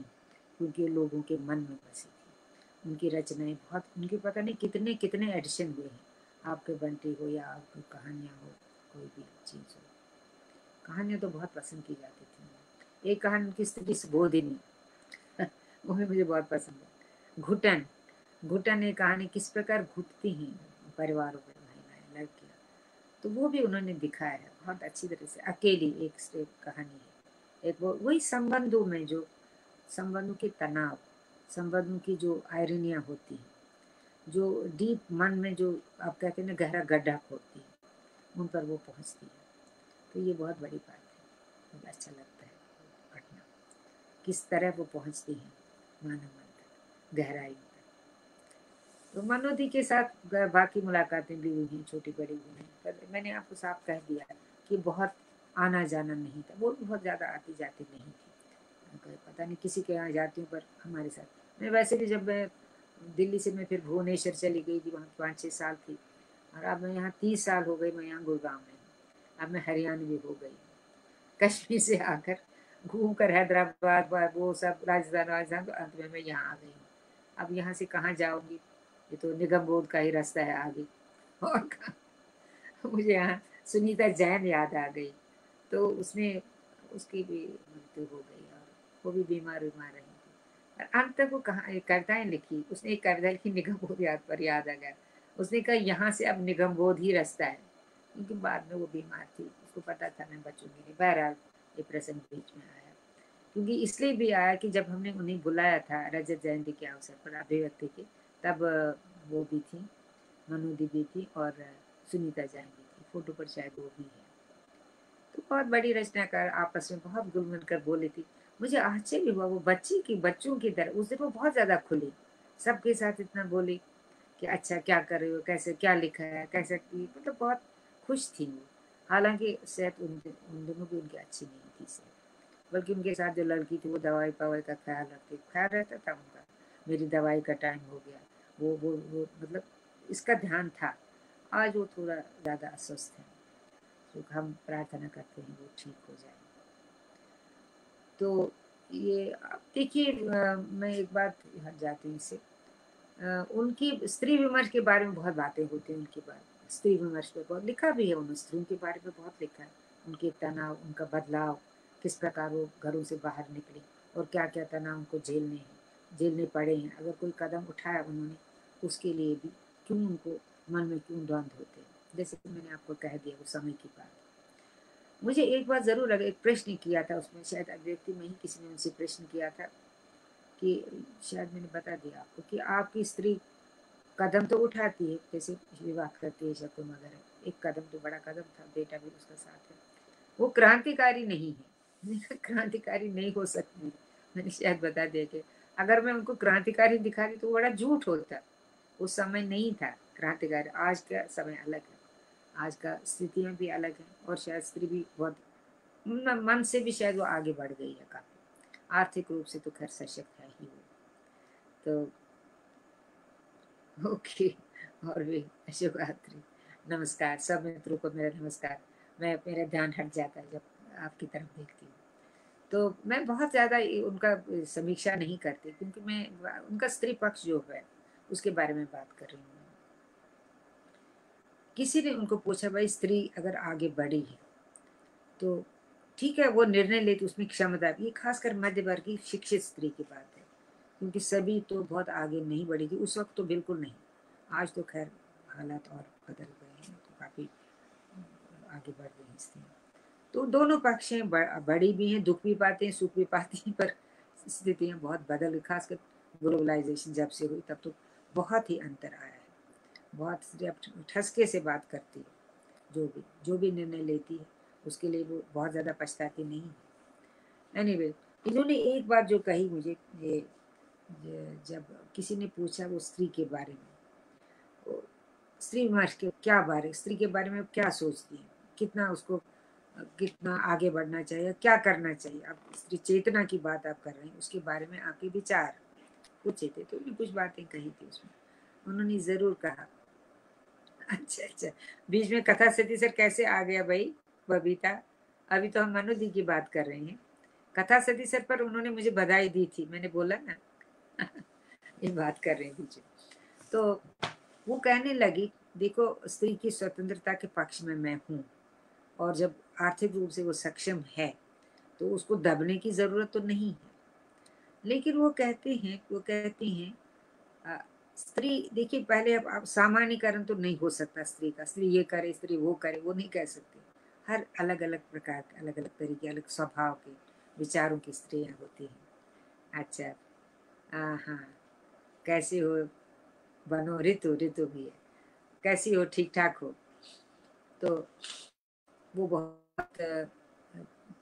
क्योंकि लोगों के मन में बसी थी। उनकी रचनाएँ बहुत, उनके पता नहीं कितने कितने एडिशन हुए हैं। आपके बंटी हो या आपकी कहानियाँ हो, कोई भी चीज़ हो। कहानियाँ तो बहुत पसंद की जाती थी। एक कहानी उनकी स्त्री बोधिनी वो भी मुझे बहुत पसंद है। घुटन। घुटन एक कहानी किस प्रकार घुटती हैं परिवारों में, महिलाएँ, लड़कियाँ? तो वो भी उन्होंने दिखाया है, बहुत अच्छी तरह से। अकेली एक कहानी है। एक वो, वही संबंधों में जो, संबंधों के तनाव, संबंधों की जो आयरनियाँ होती हैं, जो डीप मन में जो आप कहते हैं ना, गहरा गड्ढा होती है, उन पर वो पहुँचती है। तो ये बहुत बड़ी बात है अच्छा लगता है घटना किस तरह वो पहुँचती है मानव गहराई तो मनोदी के साथ बाकी मुलाकातें भी हुई हैं, छोटी बड़ी हुई हैं, पर मैंने आपको साफ़ कह दिया कि बहुत आना जाना नहीं था, वो भी बहुत ज़्यादा आती जाती नहीं थी। पता नहीं किसी के यहाँ जाती हूँ, पर हमारे साथ। मैं वैसे भी जब मैं दिल्ली से मैं फिर भुवनेश्वर चली गई थी, वहाँ पाँच छः साल थी, और अब मैं यहाँ तीस साल हो गई मैं यहाँ गुड़गांव में हूँ। अब मैं हरियाणवी हो गई कश्मीर से आकर घूम कर हैदराबाद, वो सब राजस्थान राजस्थान तो अंत में मैं यहाँ आ गई हूँ। अब यहाँ से कहाँ जाऊँगी ये तो निगम बोध का ही रास्ता है आगे। और मुझे यहाँ सुनीता जैन याद आ गई। तो उसने उसकी भी मृत्यु हो गई और वो भी बीमार बीमार रही थी। और अंत तक वो कहाँ कविताएँ लिखी। उसने एक कविता लिखी, निगम बोध याद पर याद आ गया। उसने कहा, यहाँ से अब निगम बोध ही रास्ता है। क्योंकि बाद में वो बीमार थी। उसको पता था, मैं बचूँगी नहीं। बहरहाल, ये प्रसंग बीच में आया। क्योंकि इसलिए भी आया कि जब हमने उन्हें बुलाया था रजत जयंती के अवसर पर, अभिव्यक्ति के, तब, वो भी थी, मनु दीदी थी और सुनीता जैन भी थी। फ़ोटो पर शायद वो भी है। तो बहुत बड़ी रचनाकार आपस में बहुत गुल मिल कर बोली थी। मुझे आश्चर्य हुआ, वो बच्ची की, बच्चों की तरह, उस दिन वो बहुत ज़्यादा खुली। सबके साथ इतना बोली कि अच्छा क्या कर रहे हो? कैसे, क्या लिखा है? कैसे मतलब बहुत खुश थी वो। हालाँकि सेहत उन उन दोनों की उनकी अच्छी नहीं थी सेहत बल्कि उनके साथ जो लड़की थी, वो दवाई पवाई का ख्याल रखती, ख्याल रहता था उनका। मेरी दवाई का टाइम हो गया। वो वो वो मतलब इसका ध्यान था। आज वो थोड़ा ज़्यादा अस्वस्थ है। तो हम प्रार्थना करते हैं वो ठीक हो जाए। तो ये, देखिए मैं एक बात हट जाती हूँ इसे उनकी स्त्री विमर्श के बारे में बहुत बातें होती हैं उनकी बात स्त्री विमर्श पे बहुत लिखा भी है उन्होंने। स्त्रियों के बारे में बहुत लिखा है। उनके तनाव, उनका बदलाव। किस प्रकार वो घरों से बाहर निकले और क्या क्या तनाव उनको झेलने हैं झेलने पड़े हैं। अगर कोई कदम उठाया उन्होंने, उसके लिए भी क्यों उनको मन में क्यों द्वंद होते हैं? जैसे कि मैंने आपको कह दिया वो समय की बात। मुझे एक बार ज़रूर लगा, एक प्रश्न किया था उसमें, शायद अभिव्यक्ति में ही किसी ने उनसे प्रश्न किया था कि शायद मैंने बता दिया आपको कि आपकी स्त्री कदम तो उठाती है, जैसे विवाह करती है शकुन वगैरह। एक कदम तो बड़ा कदम था, बेटा भी उसका साथ है। वो क्रांतिकारी नहीं है। क्रांतिकारी नहीं हो सकती। मैंने शायद बता दिया कि अगर मैं उनको क्रांतिकारी दिखा दी तो बड़ा झूठ होता उस समय नहीं था क्रांतिकारी, आज का समय अलग है। आज का स्थितियाँ भी अलग है और शायद स्त्री भी बहुत मन से भी शायद वो आगे बढ़ गई है काफ़ी। आर्थिक रूप से तो खैर सशक्त है ही वो। तो ओके, और भी शुभरात्रि नमस्कार, सब मित्रों को मेरा नमस्कार। मैं, मेरा ध्यान हट जाता है जब आपकी तरफ़ देखती हूँ। तो मैं बहुत ज़्यादा उनका समीक्षा नहीं करती क्योंकि मैं, उनका स्त्री पक्ष जो है, उसके बारे में बात कर रही हूँ। किसी ने उनको पूछा, भाई, स्त्री अगर आगे बढ़ी है तो ठीक है, वो निर्णय लेती, उसमें क्षमता ये खासकर मध्य वर्ग की शिक्षित स्त्री की बात है, क्योंकि सभी तो बहुत आगे नहीं बढ़ेगी, उस वक्त तो बिल्कुल नहीं। आज तो खैर हालात और बदल गए हैं तो काफ़ी आगे बढ़ गई स्थिति तो दोनों पक्ष हैं बड़ी भी हैं दुख भी पाते हैं सुख भी पाते हैं पर स्थितियाँ बहुत बदल गई खासकर ग्लोबलाइजेशन जब से हुई तब तो बहुत ही अंतर आया है। बहुत ठसके से बात करती है जो भी जो भी निर्णय लेती है उसके लिए वो बहुत ज़्यादा पछताती नहीं है। एनी anyway, इन्होंने एक बात जो कही मुझे ये जब किसी ने पूछा वो स्त्री के बारे में स्त्री विमर्श के क्या बारे स्त्री के बारे में क्या सोचती है? कितना उसको कितना आगे बढ़ना चाहिए क्या करना चाहिए? अब स्त्री चेतना की बात आप कर रहे हैं, उसके बारे में आपके विचार। पूछे थे तो उन्होंने कुछ बातें कही थी उसमें उन्होंने ज़रूर कहा। अच्छा अच्छा। बीच में कथा सती सर कैसे आ गया भाई, बबीता? अभी तो हम मनु दी की बात कर रहे हैं। कथा सती सर पर उन्होंने मुझे बधाई दी थी। मैंने बोला ना, ये बात कर रहे हैं पीछे तो वो कहने लगी, देखो, स्त्री की स्वतंत्रता के पक्ष में मैं हूँ। और जब आर्थिक रूप से वो सक्षम है तो उसको दबने की ज़रूरत तो नहीं है। लेकिन वो कहते हैं, वो कहती हैं स्त्री, देखिए, पहले अब आप सामान्यकरण तो नहीं हो सकता स्त्री का। स्त्री ये करे, स्त्री वो करे, वो नहीं कह सकते। हर अलग अलग प्रकार के अलग अलग तरीके, अलग स्वभाव के विचारों की स्त्रियाँ होती हैं। अच्छा हाँ हाँ कैसे हो? बनो, ऋतु ऋतु भी है। कैसी हो? ठीक ठाक हो? तो वो बहुत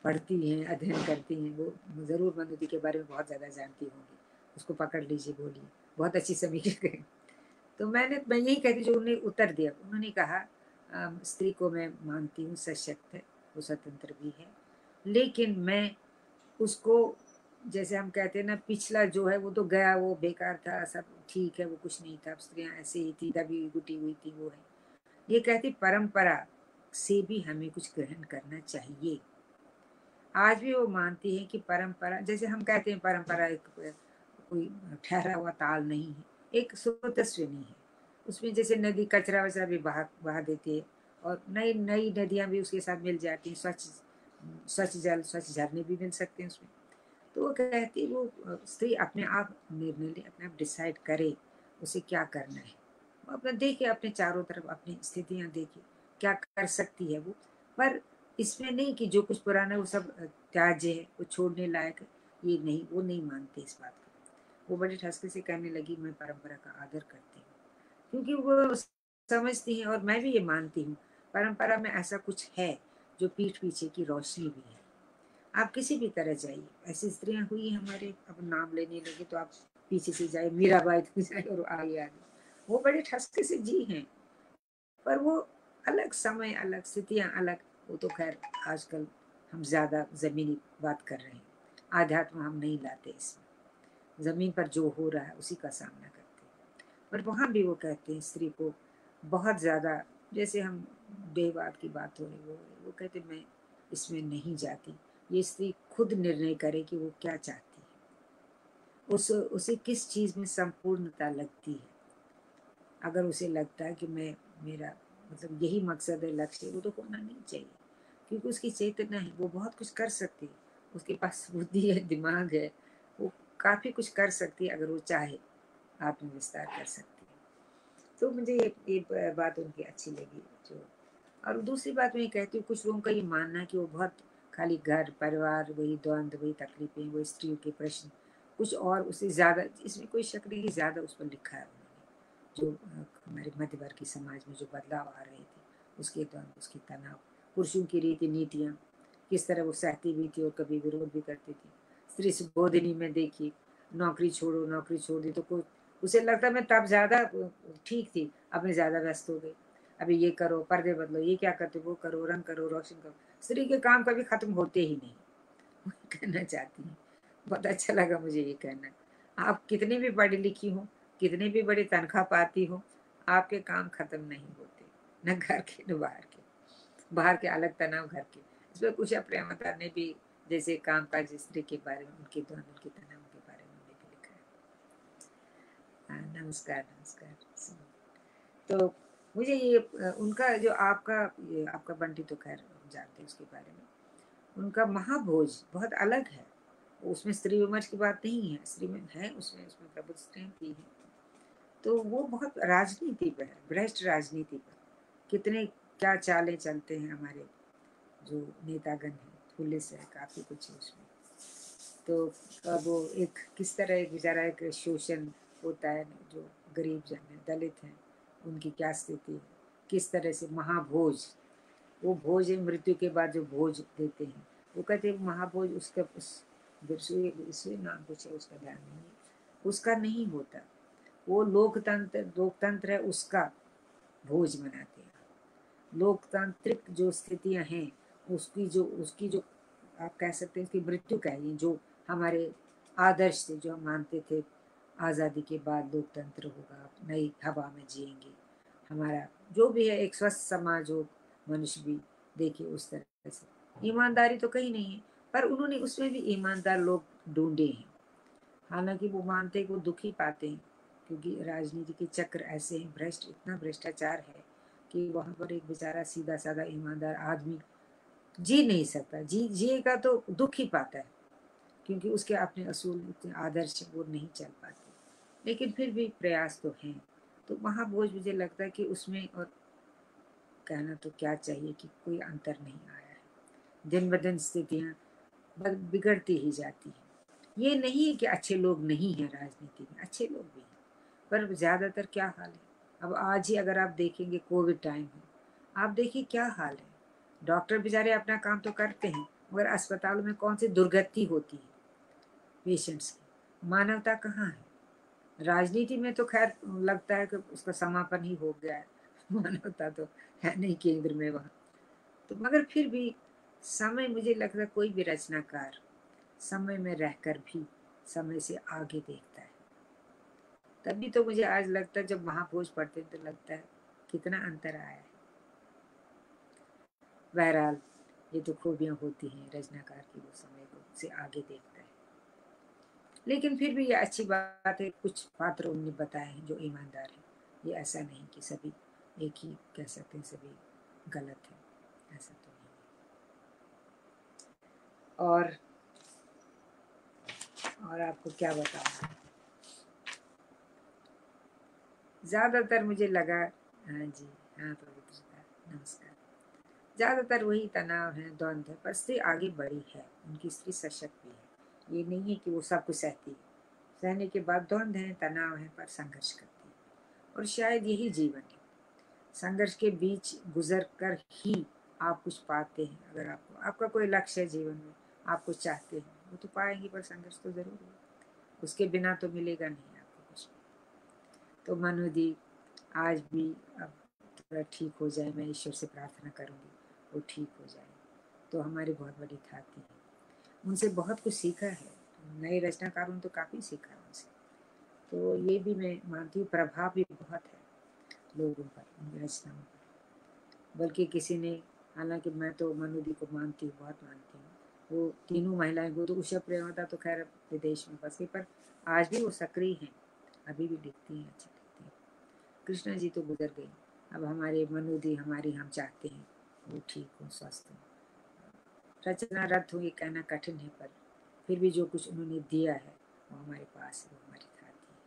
पढ़ती हैं, अध्ययन करती हैं, वो ज़रूर मनुदी के बारे में बहुत ज़्यादा जानती होंगी। उसको पकड़ लीजिए बोलिए, बहुत अच्छी समीक्षा तो मैंने, मैं यही कहती जो उन्हें उत्तर दिया, उन्होंने कहा स्त्री को मैं मानती हूँ, सशक्त है, वो स्वतंत्र भी है, लेकिन मैं उसको, जैसे हम कहते हैं ना, पिछला जो है, वो तो गया, वो बेकार था, सब ठीक है, वो कुछ नहीं था स्त्रियाँ ऐसे ही थी दबी गुटी हुई थी, वो है। ये कहती, परंपरा से भी हमें कुछ ग्रहण करना चाहिए। आज भी वो मानती है कि परंपरा, जैसे हम कहते हैं परंपरा एक, कोई ठहरा हुआ ताल नहीं है, एक स्रोतस्विनी है। उसमें जैसे नदी, कचरा वचरा भी बहा बहा देती है और नई नई नदियाँ भी उसके साथ मिल जाती हैं, स्वच्छ स्वच्छ जल, स्वच्छ झरने भी मिल सकते हैं उसमें। तो वो कहती वो स्त्री अपने आप निर्णय ले, अपने आप डिसाइड करे, उसे क्या करना है। वो अपना, देखे अपने चारों तरफ़ अपनी स्थितियाँ देखे क्या कर सकती है वो? पर इसमें नहीं कि जो कुछ पुराना वो सब त्याज्य है, वो छोड़ने लायक है ये नहीं, वो नहीं मानते इस बात को। वो बड़े ठसके से कहने लगी, मैं परंपरा का आदर करती हूँ। क्योंकि वो समझती हैं और मैं भी ये मानती हूँ, परंपरा में ऐसा कुछ है जो पीठ पीछे की रोशनी भी है। आप किसी भी तरह जाइए, ऐसी स्त्रियाँ हुई हमारे, अब नाम लेने लगे तो आप पीछे से जाए मीराबाई जाए और आगे आगे। वो बड़े ठसके से जी हैं, पर वो अलग समय, अलग स्थितियाँ, अलग वो तो खैर आजकल हम ज़्यादा ज़मीनी बात कर रहे हैं। आध्यात्म हम नहीं लाते इसमें। ज़मीन पर जो हो रहा है उसी का सामना करते हैं। पर वहाँ भी वो कहते हैं, स्त्री को बहुत ज़्यादा जैसे हम बेवाद की बात हो रही वो वो कहते मैं इसमें नहीं जाती। ये स्त्री खुद निर्णय करे कि वो क्या चाहती है। उस, उसे किस चीज़ में संपूर्णता लगती है? अगर उसे लगता है कि मैं, मेरा मतलब यही मकसद है, लक्ष्य वो तो होना नहीं चाहिए। क्योंकि उसकी चेतना है, वो बहुत कुछ कर सकती है। उसके पास बुद्धि है, दिमाग है, वो काफ़ी कुछ कर सकती है, अगर वो चाहे आत्मविस्तार कर सकती है। तो मुझे ये ये बात उनकी अच्छी लगी, जो और दूसरी बात मैं कहती हूँ, कुछ लोगों का ये मानना है कि वो बहुत खाली घर, परिवार, वही द्वंद्व वही तकलीफें, वही स्त्रियों के प्रश्न, कुछ और उससे ज़्यादा, इसमें कोई शक नहीं ज़्यादा उस पर लिखा है जो हमारे मध्य वर्ग की समाज में जो बदलाव आ रहे थे, उसके द्वंद्व उसकी तनाव, पुरुषों की रीति नीतियाँ, किस तरह वो सहती भी थी और कभी विरोध भी करती थी। स्त्री सुबोधिनी में देखी नौकरी छोड़ो, नौकरी छोड़ दी तो कोई, उसे लगता मैं तब ज़्यादा ठीक थी, अब मैं ज़्यादा व्यस्त हो गई। अभी ये करो, पर्दे बदलो, ये क्या करते वो करो, रंग करो, रोशन करो। स्त्री के काम कभी खत्म होते ही नहीं। कहना चाहती हूँ, बहुत अच्छा लगा मुझे ये कहना। आप कितनी भी पढ़ी लिखी हो कितने भी बड़ी तनख्वाह पाती हो, आपके काम खत्म नहीं होते, न घर के, न बाहर के। बाहर के अलग तनाव घर के। इसमें कुछ प्रेमता ने भी जैसे काम काज स्त्री के बारे में, उनके द्वारा उनके तनाव के बारे में भी लिखा है। नमस्कार नमस्कार। तो मुझे ये, उनका जो आपका, ये आपका बंटी तो खैर जानते हैं उसके बारे में। उनका महाभोज बहुत अलग है। उसमें स्त्री विमर्श की बात नहीं है। स्त्री में है, उसमें उसमें प्रबुद्ध स्त्रियाँ भी हैं। तो वो बहुत राजनीति पर है, भ्रष्ट राजनीति पर कितने, क्या चाले चलते हैं हमारे जो नेतागण हैं पुलिस है काफ़ी कुछ है उसमें। तो अब वो एक किस तरह एक बेचारा एक शोषण होता है, जो गरीब जन है, दलित हैं, उनकी क्या स्थिति है? किस तरह से महाभोज, वो भोज है, मृत्यु के बाद जो भोज देते हैं, वो कहते हैं महाभोज उसका, उस नाम कुछ है उसका ध्यान नहीं उसका नहीं होता। वो लोकतंत्र लोकतंत्र है, उसका भोज मनाते हैं। लोकतांत्रिक जो स्थितियाँ हैं, उसकी जो उसकी जो आप कह सकते हैं उसकी मृत्यु कहिए जो हमारे आदर्श थे, जो हम मानते थे, आज़ादी के बाद लोकतंत्र होगा नई हवा में जिएँगे। हमारा जो भी है, एक स्वस्थ समाज हो, मनुष्य भी देखे उस तरह से। ईमानदारी तो कहीं नहीं है, पर उन्होंने उसमें भी ईमानदार लोग ढूंढे हैं। हालाँकि वो मानते को दुखी पाते हैं क्योंकि राजनीति के चक्र ऐसे हैं, भ्रष्ट, इतना भ्रष्टाचार है कि वहाँ पर एक बेचारा सीधा साधा ईमानदार आदमी जी नहीं सकता। जी, जिएगा तो दुख ही पाता है, क्योंकि उसके अपने असूल इतने आदर्श वो नहीं चल पाते। लेकिन फिर भी प्रयास तो हैं। तो वहाँ बोझ मुझे लगता है कि उसमें और कहना तो क्या चाहिए कि कोई अंतर नहीं आया है। दिन ब दिन स्थितियाँ बिगड़ती ही जाती हैं। ये नहीं है कि अच्छे लोग नहीं हैं राजनीति में, अच्छे लोग भी पर ज़्यादातर क्या हाल है? अब आज ही अगर आप देखेंगे कोविड टाइम है। आप देखिए क्या हाल है। डॉक्टर बेचारे अपना काम तो करते हैं, मगर अस्पतालों में कौन सी दुर्गति होती है पेशेंट्स की? मानवता कहाँ है? राजनीति में तो खैर लगता है कि उसका समापन ही हो गया है। मानवता तो है नहीं केंद्र में वहाँ। तो मगर फिर भी समय मुझे लगता है कोई भी रचनाकार समय में रहकर भी समय से आगे देखता है तभी तो मुझे आज लगता है जब महाभोज पढ़ते तो लगता है कितना अंतर आया है। बहरहाल, ये तो खूबियाँ होती हैं रचनाकार की वो समय को से आगे देखता है। लेकिन फिर भी ये अच्छी बात है, कुछ पात्र उन्होंने बताए हैं जो ईमानदार है। ये ऐसा नहीं कि सभी एक ही कह सकते हैं, सभी गलत है। ऐसा तो नहीं और और आपको क्या बताऊँ? ज़्यादातर मुझे लगा हाँ जी हाँ पवित्रता नमस्कार। ज़्यादातर वही तनाव है, द्वंद्व है, पर स्त्री आगे बढ़ी है, उनकी स्त्री सशक्त भी है। ये नहीं है कि वो सब कुछ सहती है। सहने के बाद द्वंद्व है, तनाव है, पर संघर्ष करती है। और शायद यही जीवन है। संघर्ष के बीच गुजर कर ही आप कुछ पाते हैं, अगर आपको, आपका कोई लक्ष्य है जीवन में, आप कुछ चाहते हैं, वो तो पाएँगे, पर संघर्ष तो ज़रूर है। उसके बिना तो मिलेगा नहीं। तो मनोदी आज भी अब थोड़ा ठीक हो जाए, मैं ईश्वर से प्रार्थना करूँगी, वो ठीक हो जाए। तो हमारी बहुत बड़ी थाती है। उनसे बहुत कुछ सीखा है। नए रचनाकारों ने तो काफ़ी सीखा है उनसे। तो ये भी मैं मानती हूँ, प्रभाव भी बहुत है लोगों पर उनकी रचनाओं पर। बल्कि किसी ने, हालाँकि मैं तो मनुदी को मानती हूँ, बहुत मानती हूँ। वो तीनों महिलाएँ वो तो उषा प्रेमता तो खैर विदेश में बसी, पर आज भी वो सक्रिय हैं, अभी भी लिखती हैं अच्छी कृष्णा जी तो गुजर गई। अब हमारे मनुदी हमारी हम चाहते हैं, वो ठीक हो, स्वस्थ हो। रचना रथ हो ये कहना कठिन है, पर फिर भी जो कुछ उन्होंने दिया है, वो हमारे पास है, वो हमारी खाती है।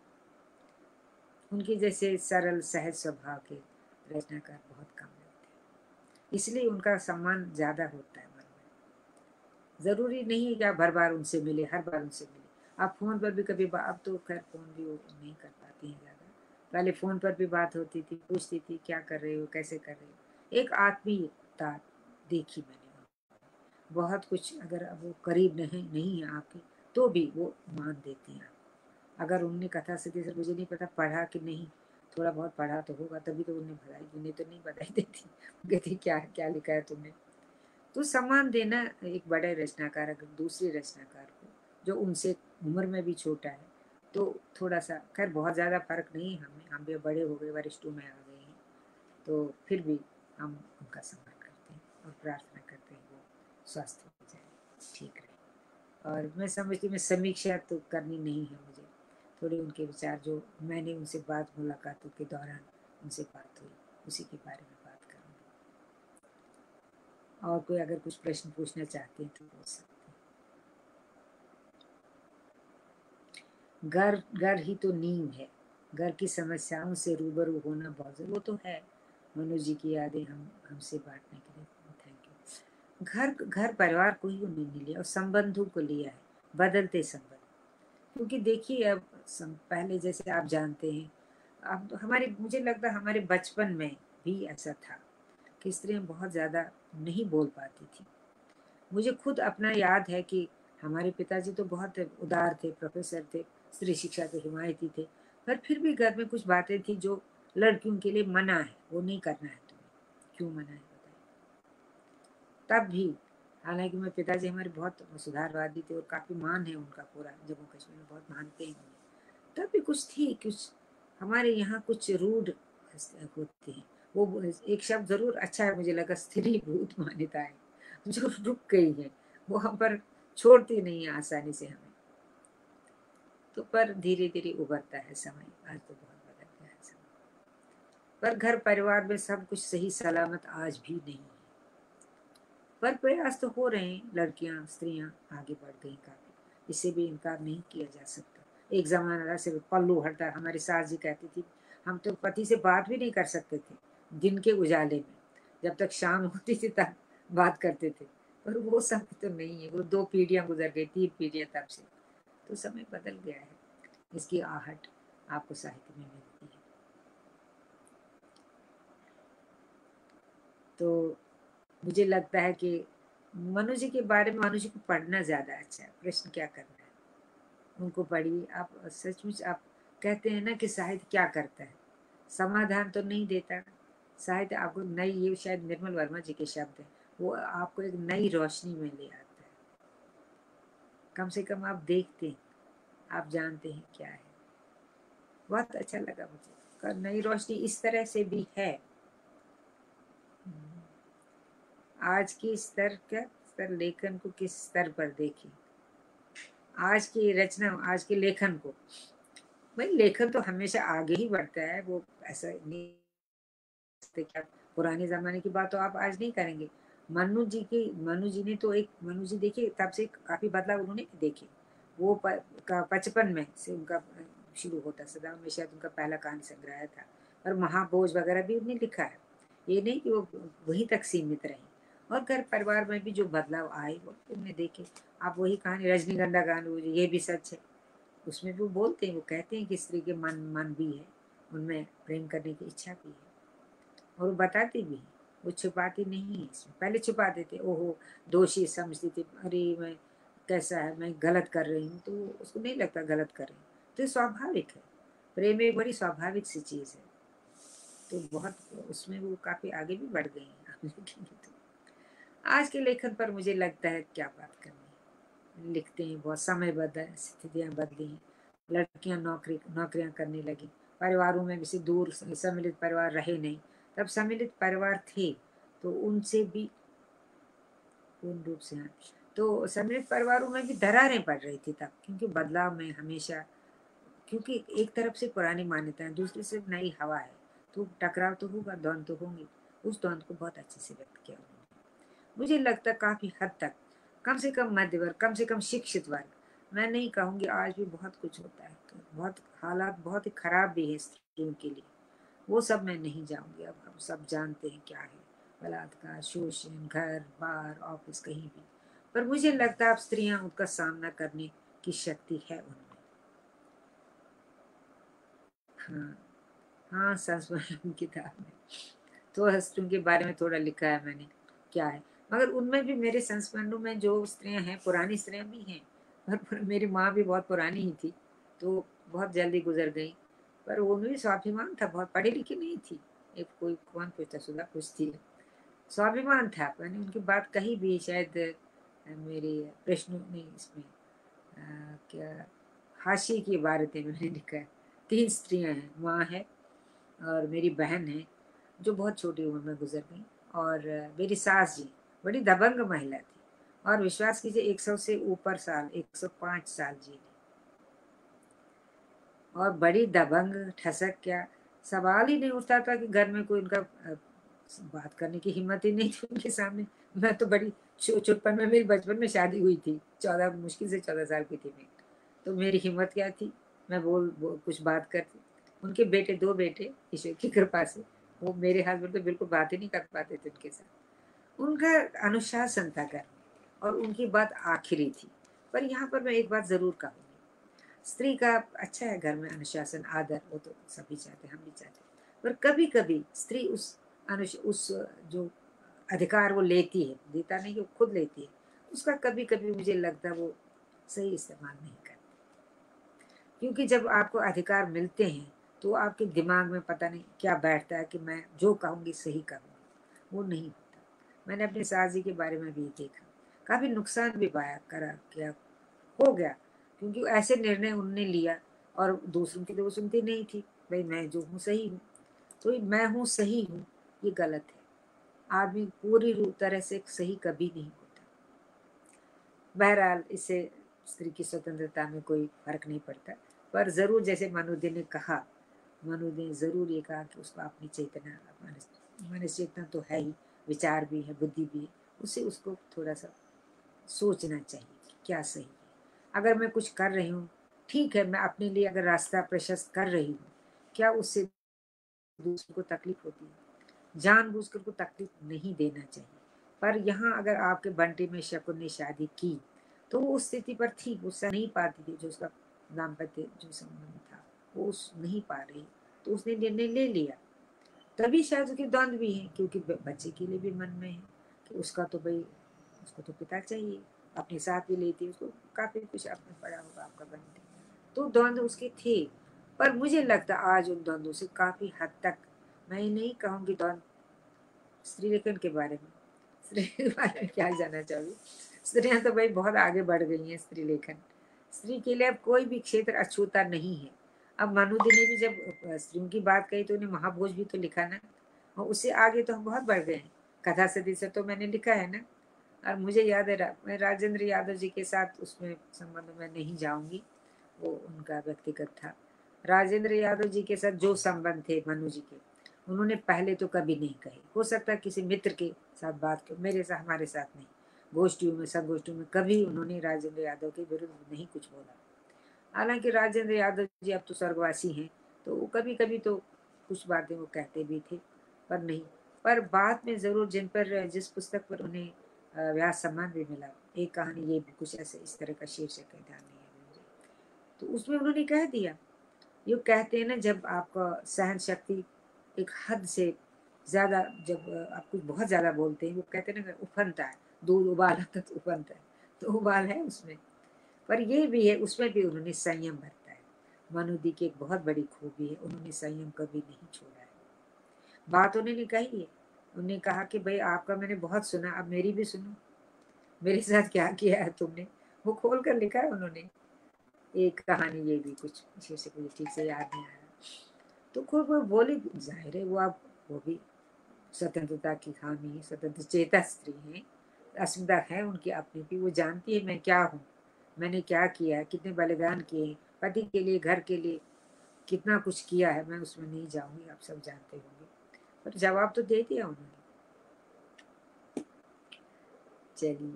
उनके जैसे सरल, सहज स्वभाव के रचनाकार बहुत कम मिलते हैं। इसलिए उनका सम्मान ज़्यादा होता है मन में। ज़रूरी नहीं है कि आप हर बार उनसे मिले, हर बार उनसे मिले। आप फ़ोन पर भी कभी अब तो खैर फ़ोन भी वो नहीं कर पाती हैं पहले फ़ोन पर भी बात होती थी, पूछती थी, क्या कर रहे हो? कैसे कर रहे हो? एक आत्मीयता देखी मैंने बहुत कुछ अगर वो करीब नहीं नहीं है आपके तो भी वो मान देती हैं अगर उनने कथा से सर मुझे नहीं पता पढ़ा कि नहीं, थोड़ा बहुत पढ़ा तो होगा, तभी तो उन्हें बधाई उन्हें तो नहीं बधाई देती। कहती क्या क्या लिखा है तुमने? तो सम्मान देना एक बड़े रचनाकार, अगर दूसरे रचनाकार को, जो उनसे उम्र में भी छोटा है तो थोड़ा सा खैर, बहुत ज़्यादा फ़र्क नहीं हमें। हम भी बड़े हो गए, वरिष्ठों में आ गए हैं। तो फिर भी हम उनका सम्मान करते हैं और प्रार्थना करते हैं वो स्वस्थ हो जाए, ठीक रहे। और मैं समझती हूँ, मैं समीक्षा तो करनी नहीं है मुझे। थोड़े उनके विचार, जो मैंने उनसे बात, मुलाकातों के दौरान उनसे बात हुई, उसी के बारे में बात करूँगी। और कोई अगर कुछ प्रश्न पूछना चाहते हैं तो पूछ सकते हैं घर घर ही तो नींव है। घर की समस्याओं से रूबरू होना बहुत वो तो है। मनोज जी की यादें हम, हमसे बांटने के लिए थैंक यू घर घर परिवार को ही उन्होंने लिया और संबंधों को लिया है। बदलते संबंध। क्योंकि देखिए अब पहले जैसे आप जानते हैं, अब हमारे, मुझे लगता है हमारे बचपन में भी ऐसा था कि स्त्रियाँ बहुत ज़्यादा नहीं बोल पाती थी। मुझे खुद अपना याद है कि हमारे पिताजी तो बहुत उदार थे प्रोफेसर थे। स्त्री शिक्षा के हिमायती थे। पर फिर भी घर में कुछ बातें थी जो लड़कियों के लिए मना है। वो नहीं करना है तुम्हें। क्यों मना है तब भी, हालाँकि मेरे पिताजी हमारे बहुत सुधारवादी थे और काफ़ी मान है उनका पूरा, जम्मू कश्मीर में बहुत मानते हैं तब भी कुछ थी, कुछ हमारे यहाँ कुछ रूढ़ होते हैं। वो एक शब्द ज़रूर अच्छा है, मुझे लगा स्त्री भूत है जो रुक गई है। वो हम पर छोड़ती नहीं है आसानी से हमें। तो पर धीरे धीरे उभरता है समय। आज तो बहुत बदल गया है समय। पर घर परिवार में सब कुछ सही सलामत आज भी नहीं है। पर प्रयास तो हो रहे हैं, लड़कियाँ, स्त्रियाँ आगे बढ़ गई काफ़ी। इससे भी इनकार नहीं किया जा सकता। एक जमाना से पल्लू हटता हमारे सास जी कहती थी, हम तो पति से बात भी नहीं कर सकते थे, दिन के उजाले में। जब तक शाम होती थी तब बात करते थे। पर वो सब तो नहीं है, वो दो पीढ़ियाँ गुजर गई, तीन पीढ़ियाँ तब से। तो समय बदल गया है। इसकी आहट आपको साहित्य में मिलती है। तो मुझे लगता है कि मनुष्य के बारे में, मनुष्य को पढ़ना ज़्यादा अच्छा है। प्रश्न क्या करना है? उनको पढ़िए। आप सचमुच आप कहते हैं ना कि साहित्य क्या करता है? समाधान तो नहीं देता। साहित्य आपको नई, ये शायद निर्मल वर्मा जी के शब्द है। वो आपको एक नई रोशनी में ले आता कम से कम आप देखते हैं, आप जानते हैं क्या है। बहुत अच्छा लगा मुझे। नई रोशनी इस तरह से भी है। आज के स्तर का, स्तर लेखन को किस स्तर पर देखें? आज की रचना, आज के लेखन को। भाई, लेखन तो हमेशा आगे ही बढ़ता है, वो ऐसा नहीं क्या पुराने जमाने की बात तो आप आज नहीं करेंगे। मनु जी की, मनु जी ने तो एक, मनु जी देखिए तब से काफ़ी बदलाव उन्होंने देखे। वो बचपन में से उनका शुरू होता सदा में शायद उनका पहला कहानी संग्रह था। और महाभोज वगैरह भी उन्हें लिखा है। ये नहीं कि वो वहीं तक सीमित रहे। और घर परिवार में भी जो बदलाव आए, वो उन्हें देखे। आप वही कहानी रजनीगंधा कहानी ये भी सच है। उसमें भी वो बोलते हैं, वो कहते हैं कि स्त्री के मन मन भी है। उनमें प्रेम करने की इच्छा भी है। और वो बताती भी है। वो छुपाती नहीं इसमें पहले छुपा देते ओहो, दोषी समझती थी, अरे, मैं कैसा है, मैं गलत कर रही हूँ तो उसको नहीं लगता गलत कर रही हूँ। तो स्वाभाविक है, प्रेम एक बड़ी स्वाभाविक सी चीज़ है। तो बहुत उसमें वो काफ़ी आगे भी बढ़ गई हैं तो। आज के लेखन पर मुझे लगता है क्या बात करनी लिखते हैं, बहुत समय बदल स्थितियाँ बदली हैं। लड़कियाँ नौकरी, नौकरियाँ करने लगी। परिवारों में भी दूर सम्मिलित परिवार रहे नहीं। तब सम्मिलित परिवार थे तो उनसे भी पूर्ण रूप से हाँ। तो सम्मिलित परिवारों में भी दरारें पड़ रही थी तब, क्योंकि बदलाव में हमेशा, क्योंकि एक तरफ़ से पुरानी मान्यता है दूसरी से नई हवा है तो टकराव तो होगा, द्वंद तो होंगे। उस द्वंद को बहुत अच्छे से व्यक्त किया मुझे लगता काफ़ी हद तक, कम से कम मध्य वर्ग कम से कम शिक्षित वर्ग, मैं नहीं कहूँगी आज भी बहुत कुछ होता है तो बहुत हालात बहुत ही खराब भी है स्त्रियों के लिए। वो सब मैं नहीं जाऊँगी। अब हम सब जानते हैं क्या है। बलात्कार, शोषण, घर, बार, ऑफ़िस, कहीं भी। पर मुझे लगता है अब स्त्रियाँ उनका सामना करने की शक्ति है उनमें। हाँ। हाँ संस्मरण किताब में। तो हस्तों के बारे में थोड़ा लिखा है मैंने, क्या है। मगर उनमें भी मेरे संस्मरणों में जो स्त्रियाँ हैं, पुरानी स्त्रियाँ भी हैं। और मेरी माँ भी बहुत पुरानी ही थी तो बहुत जल्दी गुजर गई। पर उनमें स्वाभिमान था बहुत पढ़ी लिखी नहीं थी। एक कोई कौन पूछता सुधा पूछती है। स्वाभिमान था मैंने उनकी बात कही भी शायद मेरे प्रश्न नहीं इसमें आ, क्या हाशी की इबारत है मैंने लिखा तीन स्त्रियाँ हैं माँ है और मेरी बहन है जो बहुत छोटी उम्र में गुजर गई और मेरी सास जी बड़ी दबंग महिला थी। और विश्वास कीजिए 100 से ऊपर साल 105 साल जी और बड़ी दबंग ठसक क्या सवाल ही नहीं उठता था कि घर में कोई उनका बात करने की हिम्मत ही नहीं थी उनके सामने। मैं तो बड़ी छुटपन में मेरी बचपन में शादी हुई थी चौदह मुश्किल से चौदह साल की थी मैं तो मेरी हिम्मत क्या थी? मैं बोल, बोल कुछ बात करती। उनके बेटे दो बेटे ईश्वर की कृपा से वो मेरे हस्बैंड तो बिल्कुल बात ही नहीं कर पाते थे उनके साथ। उनका अनुशासन था घर और उनकी बात आखिरी थी। पर यहाँ पर मैं एक बात ज़रूर कहूँगी स्त्री का अच्छा है घर में अनुशासन, आदर, वो तो सभी चाहते हम भी चाहते पर कभी कभी स्त्री उस अनुश, उस जो अधिकार वो लेती है, देता नहीं, वो खुद लेती है, उसका कभी कभी मुझे लगता वो सही इस्तेमाल नहीं करती। क्योंकि जब आपको अधिकार मिलते हैं तो आपके दिमाग में पता नहीं क्या बैठता है कि मैं जो कहूँगी सही करूँगी, वो नहीं होता। मैंने अपने साजी के बारे में भी देखा, काफ़ी नुकसान भी पाया, करा, क्या, हो गया। क्योंकि ऐसे निर्णय उनने लिया और दूसरों की तो वो सुनती नहीं थी, भाई मैं जो हूँ सही हूँ। तो मैं हूँ, सही हूँ, ये गलत है। आदमी पूरी तरह से सही कभी नहीं होता। बहरहाल, इससे स्त्री की स्वतंत्रता में कोई फ़र्क नहीं पड़ता। पर ज़रूर जैसे मनुदे ने कहा, मनुदे ने ज़रूर ये कहा कि उसको अपनी चेतना मन चेतना तो है ही, विचार भी है, बुद्धि भी है, उसे उसको थोड़ा सा सोचना चाहिए क्या सही अगर मैं कुछ कर रही हूँ, ठीक है, मैं अपने लिए अगर रास्ता प्रशस्त कर रही हूँ, क्या उससे दूसरों को तकलीफ़ होती है? जानबूझकर को तकलीफ़ नहीं देना चाहिए। पर यहाँ अगर आपके बंटे में शकुन ने शादी की तो वो उस स्थिति पर थी गुस्सा नहीं पाती थी, जो उसका दाम्पत्य, जो संबंध था, वो उस नहीं पा रही तो उसने निर्णय ले लिया। तभी शायद उसके द्वंद भी है, क्योंकि बच्चे के लिए भी मन में है कि उसका तो भाई, उसको तो पिता चाहिए। अपने साथ भी लेती उसको काफ़ी कुछ अपने पड़ा होगा आपका बनते तो द्वंद उसके थे, पर मुझे लगता आज उन द्वंद्वों से काफ़ी हद तक मैं नहीं कहूँगी द्वंद स्त्री लेखन के बारे में। के बारे में क्या जाना चाहोगी? स्त्रियाँ तो भाई बहुत आगे बढ़ गई हैं स्त्री लेखन स्त्री के लिए अब कोई भी क्षेत्र अछूता नहीं है। अब मनुदी ने भी जब स्त्रियों की बात कही तो उन्हें महाभोज भी तो लिखा ना, और उससे आगे तो हम बहुत बढ़ गए हैं। कथा सदी से तो मैंने लिखा है ना। और मुझे याद है रा, मैं राजेंद्र यादव जी के साथ उसमें संबंध में नहीं जाऊँगी वो उनका व्यक्तिगत था। राजेंद्र यादव जी के साथ जो संबंध थे मनु जी के उन्होंने पहले तो कभी नहीं कहे। हो सकता किसी मित्र के साथ बात कर मेरे साथ हमारे साथ नहीं। गोष्ठियों में संगोष्ठियों में कभी उन्होंने राजेंद्र यादव के विरुद्ध नहीं कुछ बोला। हालाँकि राजेंद्र यादव जी अब तो स्वर्गवासी हैं तो वो कभी कभी तो कुछ बातें वो कहते भी थे पर नहीं। पर बाद में ज़रूर जिन पर जिस पुस्तक पर उन्हें व्यास सम्मान भी मिला। एक कहानी ये भी, कुछ ऐसे इस तरह का शीर्षक है, ध्यान नहीं है मुझे। तो उसमें उन्होंने कह दिया, ये कहते हैं ना, जब आपका सहन शक्ति एक हद से ज़्यादा, जब आप कुछ बहुत ज़्यादा बोलते हैं, वो कहते हैं ना, उफनता है। दूध उबाल तो उफनता है। तो उबाल है उसमें। पर ये भी है, उसमें भी उन्होंने संयम बरता है। मनुदी की एक बहुत बड़ी खूबी है, उन्होंने संयम कभी नहीं छोड़ा है। बात उन्होंने कही है। उन्होंने कहा कि भाई आपका मैंने बहुत सुना, अब मेरी भी सुनो। मेरे साथ क्या किया है तुमने? वो खोल कर लिखा है उन्होंने। एक कहानी ये भी कुछ से मुझे ठीक से याद नहीं आया। तो कोई कोई बोली, ज़ाहिर है वो आप, वो भी स्वतंत्रता की खामी स्वतंत्र चेता स्त्री है, अस्मिता है उनकी अपनी भी, वो जानती है मैं क्या हूँ, मैंने क्या किया है, कितने बलिदान किए हैं, पति के लिए, घर के लिए, कितना कुछ किया है, मैं उसमें नहीं जाऊँगी, आप सब जानते होंगे। पर जवाब तो दे दिया उन्होंने चलिए,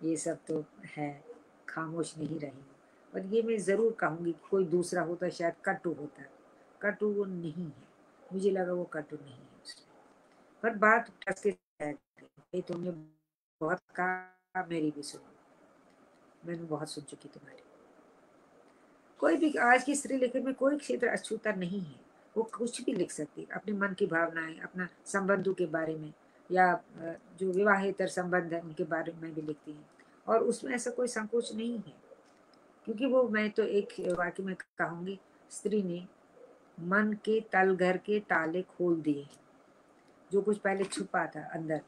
ये सब तो है, खामोश नहीं रही और ये मैं ज़रूर कहूँगी कि कोई दूसरा होता शायद कटु होता कटु वो नहीं है। मुझे लगा वो कटु नहीं है उसमें पर बात टस के तुमने बहुत कहा, मेरी भी सुनो। मैंने बहुत सुन चुकी तुम्हारी। कोई भी, आज की स्त्री लेखन में कोई क्षेत्र अछूता नहीं है। वो कुछ भी लिख सकती है अपने मन की भावनाएँ, अपना संबंधों के बारे में, या जो विवाहेतर संबंध है, उनके बारे में भी लिखती हैं। और उसमें ऐसा कोई संकोच नहीं है, क्योंकि वो, मैं तो एक वाक्य में कहूँगी, स्त्री ने मन के तल घर के ताले खोल दिए। जो कुछ पहले छुपा था अंदर,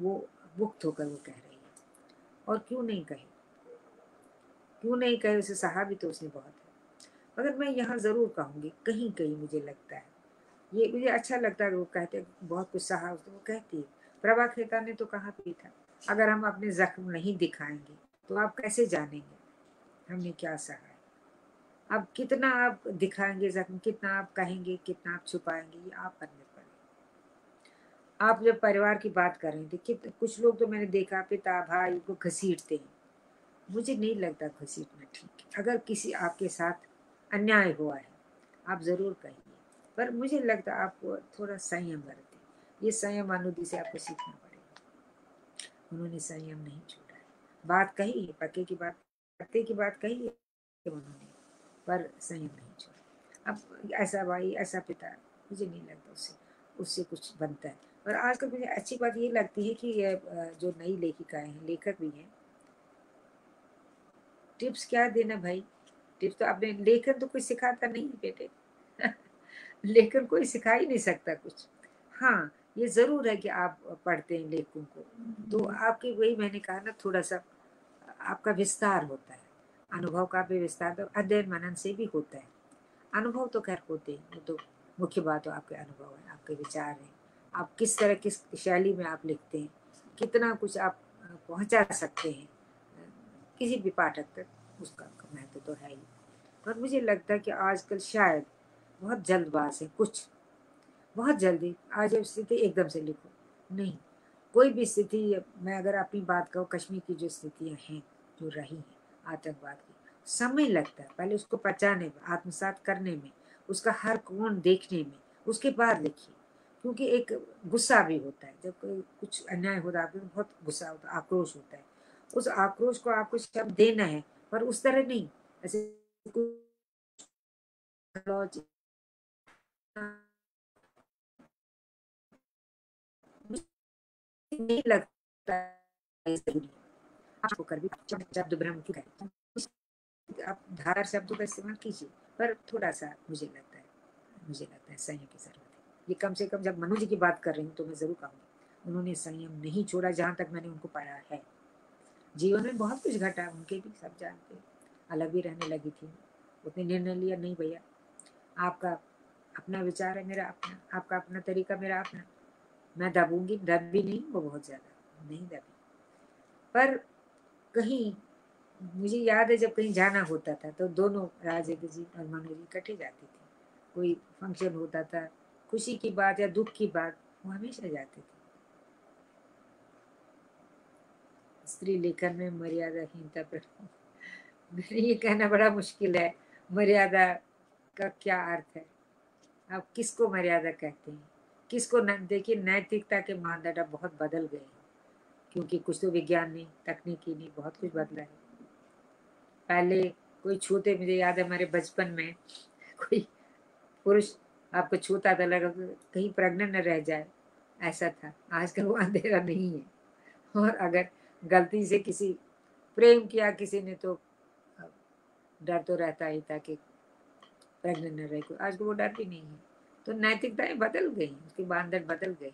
वो मुक्त होकर वो कह रही है। और क्यों नहीं कहे? क्यों नहीं कहे? उसे सहा भी तो उसने बहुत मगर मैं यहाँ ज़रूर कहूँगी कहीं कहीं मुझे लगता है। ये मुझे अच्छा लगता है वो कहते बहुत कुछ सहा तो वो कहती प्रभा खेता ने तो कहा भी था, अगर हम अपने जख्म नहीं दिखाएँगे तो आप कैसे जानेंगे हमने क्या सहा है? अब कितना आप दिखाएँगे जख्म, कितना आप कहेंगे, कितना आप छुपाएँगे, ये आप पर निर्भर है। आप जब परिवार की बात कर रहे थे कि कुछ लोग तो मैंने देखा, पिता, भाई को घसीटते हैं। मुझे नहीं लगता घसीटना ठीक है। अगर किसी आपके साथ अन्याय हुआ है। आप ज़रूर कहिए। पर मुझे लगता है आपको थोड़ा संयम बरतें। ये संयम अनुदी से आपको सीखना पड़ेगा। उन्होंने संयम नहीं छोड़ा है। बात कही है पक्के की बात पत्ते की बात कही है उन्होंने, पर संयम नहीं छोड़ा। अब ऐसा भाई, ऐसा पिता, मुझे नहीं लगता उससे उससे कुछ बनता है। और आजकल मुझे अच्छी बात ये लगती है कि जो नई लेखिकाएँ हैं, लेखक भी हैं। टिप्स क्या देना भाई? टिप्स तो आपने लेखन तो कोई सिखाता नहीं बेटे? लेखन कोई सिखा ही नहीं सकता कुछ। हाँ ये ज़रूर है कि आप पढ़ते हैं लेखकों को। तो आपके वही मैंने कहा ना थोड़ा सा आपका विस्तार होता है। अनुभव का भी विस्तार तो अध्ययन मनन से भी होता है। अनुभव तो खैर होते हैं, वो तो मुख्य बात हो आपके अनुभव है, आपके विचार हैं। आप किस तरह, किस शैली में आप लिखते हैं, कितना कुछ आप पहुँचा सकते हैं, किसी भी पाठक तक। उसका महत्व तो है ही। पर मुझे लगता है कि आजकल शायद बहुत जल्दबाज है कुछ, बहुत जल्दी आज स्थिति एकदम से लिखो। नहीं, कोई भी स्थिति, मैं अगर अपनी बात कहूँ, कश्मीर की जो स्थितियाँ हैं, जो रही हैं आतंकवाद की, समय लगता है। पहले उसको पचाने में, आत्मसात करने में, उसका हर कोण देखने में, उसके बाद लिखिए। क्योंकि एक गुस्सा भी होता है। जब कोई कुछ अन्याय होता है तो बहुत गुस्सा होता है, आक्रोश होता है। उस आक्रोश को आपको शब्द देना है पर उस तरह नहीं। ऐसे नहीं लगता आपको कर भी शब्द क्यों है आप धारा शब्दों का इस्तेमाल कीजिए, पर थोड़ा सा मुझे लगता है, मुझे लगता है संयम की ज़रूरत है। ये कम से कम जब मनु की बात कर रही हूँ तो मैं ज़रूर कहूँगी, उन्होंने संयम नहीं छोड़ा जहाँ तक मैंने उनको पढ़ा है। जीवन में बहुत कुछ घटा उनके भी सब जानते अलग भी रहने लगी थी। उतने निर्णय लिया नहीं भैया। आपका अपना विचार है मेरा अपना। आपका अपना तरीका मेरा अपना। मैं दबूँगी, दब भी नहीं, वो बहुत ज़्यादा। नहीं दबी। पर कहीं मुझे याद है जब कहीं जाना होता था तो दोनों राजेंद्र जी और मनु जी इकट्ठे जाती थी। कोई फ़ंक्शन होता था, खुशी की बात या दुख की बात, वो हमेशा जाते थे। स्त्री लेखन में मर्यादाहीनता पर मेरे ये कहना बड़ा मुश्किल है। मर्यादा का क्या अर्थ है? आप किसको मर्यादा कहते हैं? किसको देखिए, नैतिकता के मानदंड बहुत बदल गए हैं। क्योंकि कुछ तो विज्ञान ने, तकनीकी ने बहुत कुछ बदला है। पहले कोई छूते, मुझे याद है हमारे बचपन में कोई पुरुष आपको छूता था, लगा कहीं प्रज्ञा न रह जाए। ऐसा था। आजकल वो अंधेरा नहीं है। और अगर गलती से किसी प्रेम किया किसी ने तो डर तो रहता ही था कि प्रज्ञा न रहे कोई। आजकल वो डर भी नहीं है। तो नैतिकताएँ बदल गई, उसके मानदंड बदल गए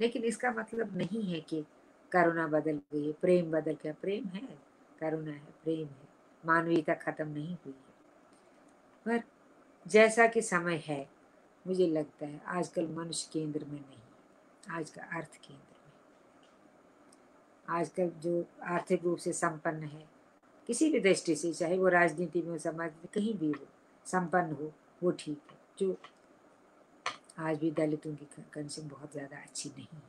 लेकिन इसका मतलब नहीं है कि करुणा बदल गई है, प्रेम बदल गया। प्रेम है, करुणा है, प्रेम है। मानवीयता खत्म नहीं हुई है। पर जैसा कि समय है, मुझे लगता है आजकल मनुष्य केंद्र में नहीं आज का अर्थ केंद्र आजकल जो आर्थिक रूप से संपन्न है, किसी भी दृष्टि से, चाहे वो राजनीति में हो, समाज में, कहीं भी हो, संपन्न हो, वो ठीक है। जो आज भी दलितों की कंडिशन बहुत ज़्यादा अच्छी नहीं है।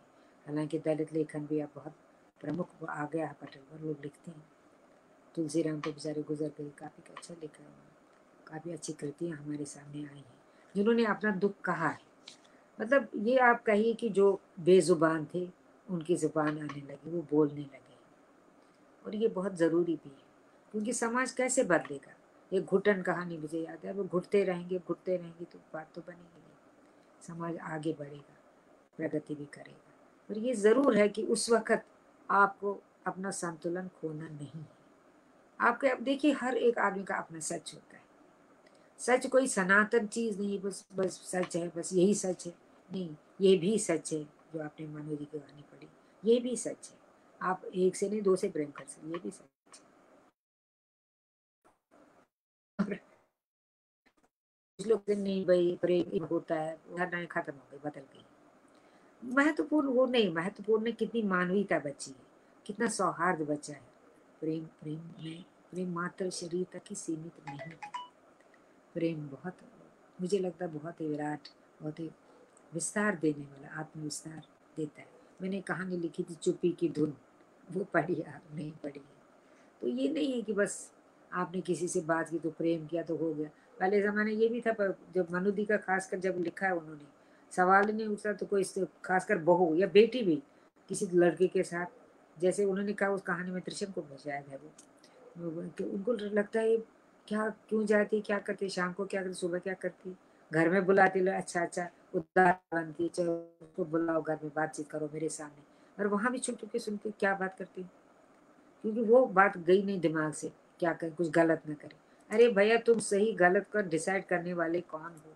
हालाँकि दलित लेखन भी अब बहुत प्रमुख आ गया है, पटल पर, लोग लिखते हैं। तुलसी राम तो बेचारे गुजर गए, काफ़ी अच्छा लिखा है। काफ़ी अच्छी कृतियाँ हमारे सामने आई हैं, जिन्होंने अपना दुख कहा है। मतलब ये आप कहिए कि जो बेजुबान थे उनकी ज़ुबान आने लगी, वो बोलने लगे। और ये बहुत ज़रूरी भी है, क्योंकि समाज कैसे बदलेगा? ये घुटन कहानी मुझे याद है वो घुटते रहेंगे घुटते रहेंगे तो बात तो बनेगी नहीं। समाज आगे बढ़ेगा, प्रगति भी करेगा। और ये ज़रूर है कि उस वक़्त आपको अपना संतुलन खोना नहीं है। आपके, अब देखिए, हर एक आदमी का अपना सच होता है। सच कोई सनातन चीज़ नहीं, बस बस सच है, बस यही सच है। नहीं, ये भी सच है। जो आपने मनोजी की कहानी पढ़ी, ये भी सच है। आप एक से नहीं, दो से प्रेम कर सकते, ये भी सच है। कुछ लोग नहीं भाई, प्रेम होता है धारणाएँ खत्म हो गई, बदल गई। महत्वपूर्ण वो नहीं, महत्वपूर्ण में कितनी मानवीयता बची है, कितना सौहार्द बचा है। प्रेम प्रेम में, प्रेम मात्र शरीर तक ही सीमित नहीं है। प्रेम बहुत, मुझे लगता है बहुत ही विराट, बहुत ही विस्तार देने वाला, आत्मविस्तार देता है। मैंने कहानी लिखी थी, चुप्पी की धुन। वो पढ़ी आप नहीं पढ़ी तो ये नहीं है कि बस आपने किसी से बात की तो प्रेम किया तो हो गया। पहले ज़माने ये भी था, पर जब मनुदी का खासकर जब लिखा है उन्होंने, सवाल नहीं उठता तो कोई खासकर बहू या बेटी भी किसी लड़के के साथ, जैसे उन्होंने कहा उस कहानी में त्रिशम को शायद है वो उनको लगता है, क्या, क्यों जाती क्या करती शाम को क्या करती सुबह क्या करती घर में बुलाती लो अच्छा अच्छा बनती चलो उसको बुलाओ घर में, बातचीत करो मेरे सामने। और वहाँ भी छुप के सुनती क्या बात करती? क्योंकि वो बात गई नहीं दिमाग से, क्या कर, कुछ गलत ना करे। अरे भैया, तुम सही गलत कर डिसाइड करने वाले कौन हो?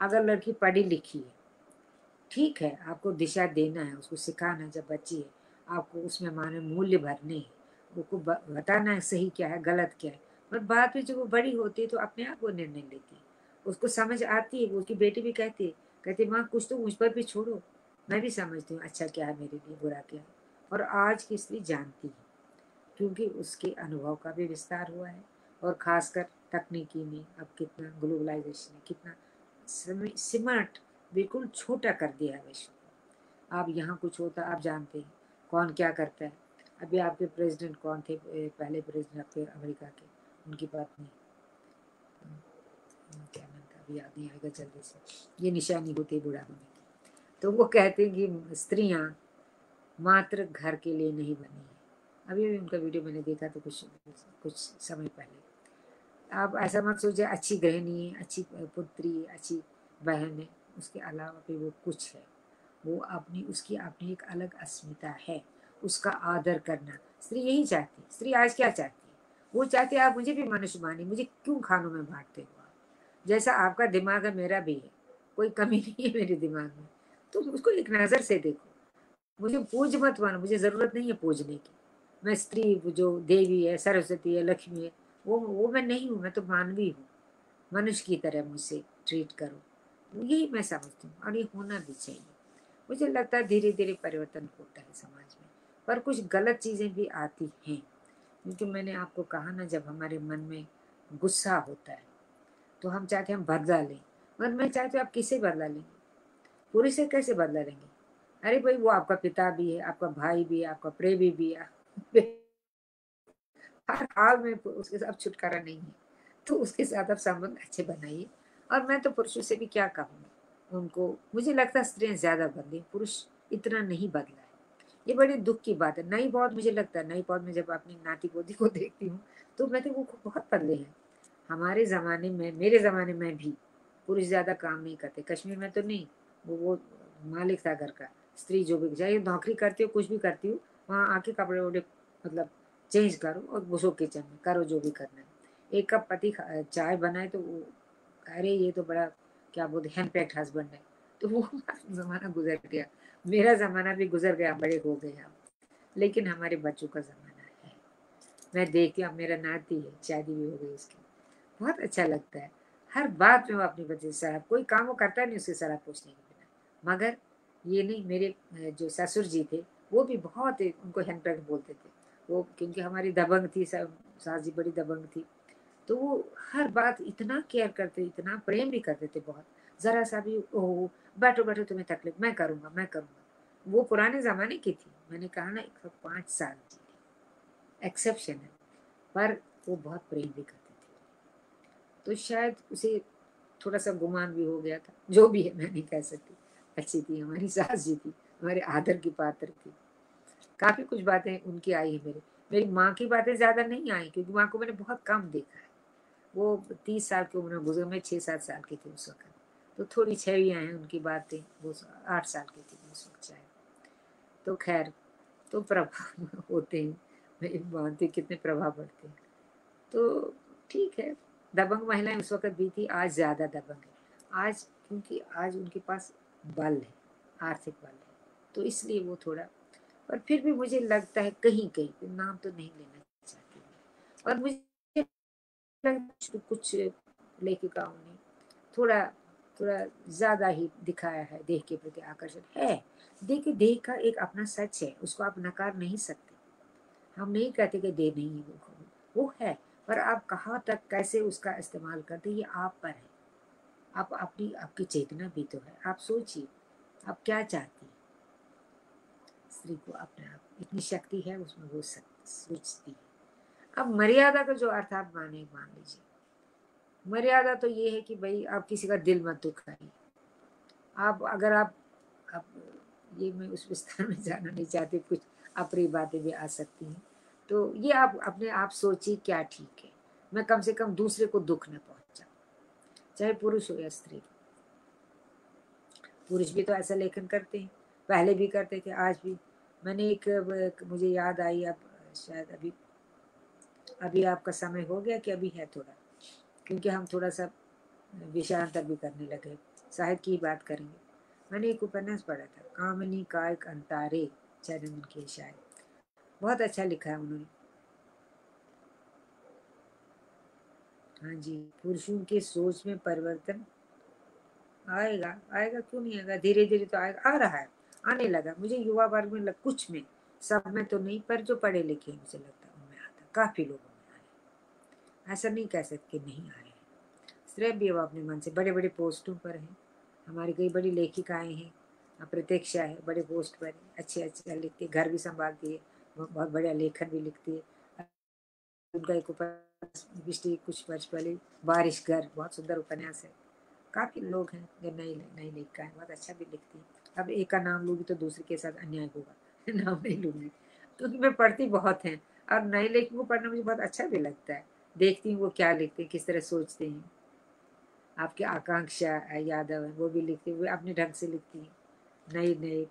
अगर लड़की पढ़ी लिखी है, ठीक है, आपको दिशा देना है, उसको सिखाना है, जब बच्ची है, आपको उसमें माने मूल्य भरने हैं, उसको बताना है सही क्या है, गलत क्या है। पर बाद में जब वो बड़ी होती है तो अपने आप वो निर्णय लेती है। उसको समझ आती है, उसकी बेटी भी कहती है, कहती माँ, कुछ तो मुझ पर भी छोड़ो। मैं भी समझती हूँ अच्छा क्या है मेरे लिए, बुरा क्या है? और आज की स्त्री जानती है, क्योंकि उसके अनुभव का भी विस्तार हुआ है और खासकर तकनीकी में अब कितना ग्लोबलाइजेशन है, कितना सिमट बिल्कुल छोटा कर दिया है विश्व आप यहाँ कुछ होता, आप जानते हैं, कौन क्या करता है। अभी आपके प्रेसिडेंट कौन थे पहले प्रेसिडेंट आपके अमेरिका के, उनकी पत्नी क्या नाम था अभी याद नहीं आएगा जल्दी से। ये निशानी होती है बुढ़ापे में। तो वो कहते हैं कि स्त्रियाँ मात्र घर के लिए नहीं बनी है। अभी अभी उनका वीडियो मैंने देखा तो कुछ कुछ समय पहले। आप ऐसा मत सोचिए, अच्छी गृहिणी, अच्छी पुत्री, अच्छी बहन है। उसके अलावा भी वो कुछ है। वो अपनी, उसकी अपनी एक अलग अस्मिता है। उसका आदर करना। स्त्री यही चाहती है। स्त्री आज क्या चाहती है? वो चाहती है, आप मुझे भी मनुष्य मानिए। मुझे क्यों खानों में बांटते हो जैसा आपका दिमाग है, मेरा भी है। कोई कमी नहीं है मेरे दिमाग में। तो उसको एक नज़र से देखो। मुझे पूज मत मानो, मुझे ज़रूरत नहीं है पूजने की। मैं स्त्री जो देवी है, सरस्वती है, लक्ष्मी है, वो वो मैं नहीं हूँ, मैं तो मानवी हूँ। मनुष्य की तरह मुझसे ट्रीट करो। यही मैं समझती हूँ, और ये होना भी चाहिए। मुझे लगता है धीरे धीरे परिवर्तन होता है समाज में, पर कुछ गलत चीज़ें भी आती हैं। क्योंकि मैंने आपको कहा ना, जब हमारे मन में गुस्सा होता है तो हम चाहते हम बदला लें। मन में चाहते आप किसे बदला लेंगे पूरी से कैसे बदला लेंगे? अरे भाई, वो आपका पिता भी है, आपका भाई भी है, आपका प्रेमी भी है। हर हाल में उसके साथ छुटकारा नहीं है। तो उसके साथ आप संबंध अच्छे बनाइए। और मैं तो पुरुषों से भी क्या कहूँगी उनको, मुझे लगता है स्त्रियाँ ज़्यादा बदली, पुरुष इतना नहीं बदला है। ये बड़ी दुख की बात है। नई बहुत मुझे लगता है, नई बहुत में जब अपनी नाती पोती को देखती हूँ तो मैं तो वो बहुत बदले हैं। हमारे ज़माने में, मेरे ज़माने में भी पुरुष ज़्यादा काम नहीं करते। कश्मीर में तो नहीं, वो वो मालिक था घर का, स्त्री जो भी, चाहे नौकरी करती हो, कुछ भी करती हो, वहाँ आके कपड़े वपड़े मतलब चेंज करो और घुसो किचन में, करो जो भी करना है। एक कप पति चाय बनाए तो वो, अरे ये तो बड़ा, क्या बोलते हैंड पैक्ड हस्बैंड है। तो वो ज़माना गुजर गया। मेरा ज़माना भी गुजर गया, बड़े हो गए हम। लेकिन हमारे बच्चों का ज़माना है। मैं देखती हूँ मेरा नाती है, शादी भी हो गई उसकी। बहुत अच्छा लगता है। हर बात में वो अपनी से सलाह कोई काम वो करता नहीं, उसकी सलाह पूछने के बिना मगर ये नहीं, मेरे जो ससुर जी थे, वो भी बहुत उनको हैंड पैक्ड बोलते थे। वो, क्योंकि हमारी दबंग थी सास जी बड़ी दबंग थी तो वो हर बात इतना केयर करते, इतना प्रेम भी करते थे बहुत। ज़रा सा भी ओह बैठो बैठो, तुम्हें तकलीफ़, मैं करूँगा मैं करूँगा। वो पुराने ज़माने की थी। मैंने कहा ना, एक सौ पाँच साल एक्सेप्शन है। पर वो बहुत प्रेम भी करते तो शायद उसे थोड़ा सा गुमान भी हो गया था। जो भी है, मैं नहीं कह सकती। अच्छी थी, हमारी सास जी थी, हमारे आदर की पात्र थी। काफ़ी कुछ बातें उनकी आई है मेरे। मेरी माँ की बातें ज़्यादा नहीं आई, क्योंकि माँ को मैंने बहुत कम देखा है। वो तीस साल की उम्र में गुजर, में छः सात साल की थी उस वक्त। तो थोड़ी छवियाँ हैं उनकी बातें, वो आठ साल की थी उस वक्त शायद। तो खैर तो प्रभाव होते हैं। मैं मानती कितने प्रभाव पड़ते हैं। तो ठीक है। दबंग महिलाएँ उस वक्त भी थी, आज ज़्यादा दबंग है। आज क्योंकि आज उनके पास बल है, आर्थिक बल है तो इसलिए वो थोड़ा, और फिर भी मुझे लगता है कहीं कहीं नाम तो नहीं लेना चाहती और मुझे लगता कुछ लेखिकाओं ने थोड़ा थोड़ा ज़्यादा ही दिखाया है, देह के प्रति आकर्षण है। देखिए देह का एक अपना सच है, उसको आप नकार नहीं सकते। हम नहीं कहते कि देह नहीं है, वो वो है। पर आप कहाँ तक, कैसे उसका इस्तेमाल करते ये आप पर है। आप अपनी, आपकी चेतना भी तो है। आप सोचिए, आप क्या चाहती हैं? स्त्री को अपने आप, इतनी शक्ति है, उसमें वो सोचती है। अब मर्यादा का जो अर्थ आप माने, मान लीजिए। मर्यादा तो ये है कि भाई, आप किसी का दिल मत दुखाइए। आप, अगर आप आप ये मैं उस विस्तार में जाना नहीं चाहती, कुछ अपनी बातें भी आ सकती हैं। तो ये आप अपने आप सोचिए क्या ठीक है। मैं कम से कम दूसरे को दुख न पहुँचा चाहे पुरुष हो या स्त्री। पुरुष भी तो ऐसा लेखन करते हैं, पहले भी करते थे, आज भी। मैंने एक मुझे याद आई, अब शायद अभी अभी आपका समय हो गया कि अभी है थोड़ा, क्योंकि हम थोड़ा सा विषयांतर भी करने लगे साहित्य की बात करेंगे। मैंने एक उपन्यास पढ़ा था, कामनी कायक अंतारे चरण के शायद। बहुत अच्छा लिखा है उन्होंने। हाँ जी पुरुषों के सोच में परिवर्तन आएगा आएगा क्यों नहीं आएगा? धीरे धीरे तो आएगा। आ रहा है आने लगा। मुझे युवा वर्ग में लग, कुछ में सब में तो नहीं पर जो पढ़े लिखे मुझे लगता है आता काफ़ी लोगों में आए ऐसा नहीं कह सकते नहीं आए सिर्फ़ भी अब अपने मन से बड़े बड़े पोस्टों पर हैं। हमारी कई बड़ी लेखिकाएँ हैं प्रत्यक्षा है बड़े पोस्ट पर अच्छे अच्छे लिखती घर भी संभालती है। बहुत बढ़िया लेखन भी लिखती है। उनका एक उपन्यास पिछले कुछ वर्ष पहले बारिश घर, बहुत सुंदर उपन्यास है। काफ़ी लोग हैं जो नई नई लिखा है, बहुत अच्छा भी लिखती है। अब एक का नाम लूँगी तो दूसरे के साथ अन्याय होगा, नाम नहीं लूँगी। क्योंकि मैं पढ़ती बहुत हैं और नए लेखकों को पढ़ना मुझे बहुत अच्छा भी लगता है। देखती हूँ वो क्या लिखते हैं, किस तरह सोचते हैं। आपकी आकांक्षा, यादव है, वो भी लिखती है, वो अपने ढंग से लिखती हैं। नई नई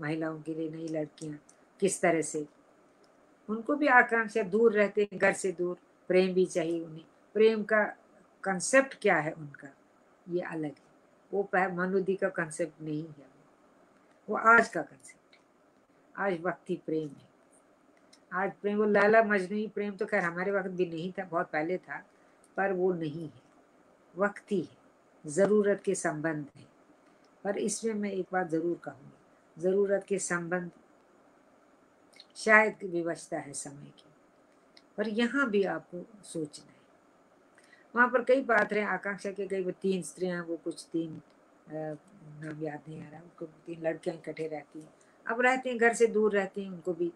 महिलाओं के लिए नई लड़कियाँ। किस तरह से? उनको भी आकांक्षा दूर रहते हैं घर से दूर। प्रेम भी चाहिए उन्हें। प्रेम का कंसेप्ट क्या है उनका? ये अलग है। वो मनुदी का कंसेप्ट नहीं है। वो आज का कंसेप्ट है। आज वक्ती प्रेम है। आज प्रेम, वो लाला मजनू प्रेम तो खैर हमारे वक्त भी नहीं था, बहुत पहले था, पर वो नहीं है। वक्ती है। ज़रूरत के संबंध है। पर इसमें मैं एक बात ज़रूर कहूँगी। ज़रूरत के संबंध शायद विवशता है समय की। पर यहाँ भी आपको सोचना है। वहाँ पर कई पात्र हैं, आकांक्षा के कई वो तीन स्त्रियाँ वो कुछ तीन नाम याद नहीं आ रहा, उनको तीन लड़कियाँ इकट्ठे रहती हैं। अब रहते हैं, घर से दूर रहती हैं, उनको भी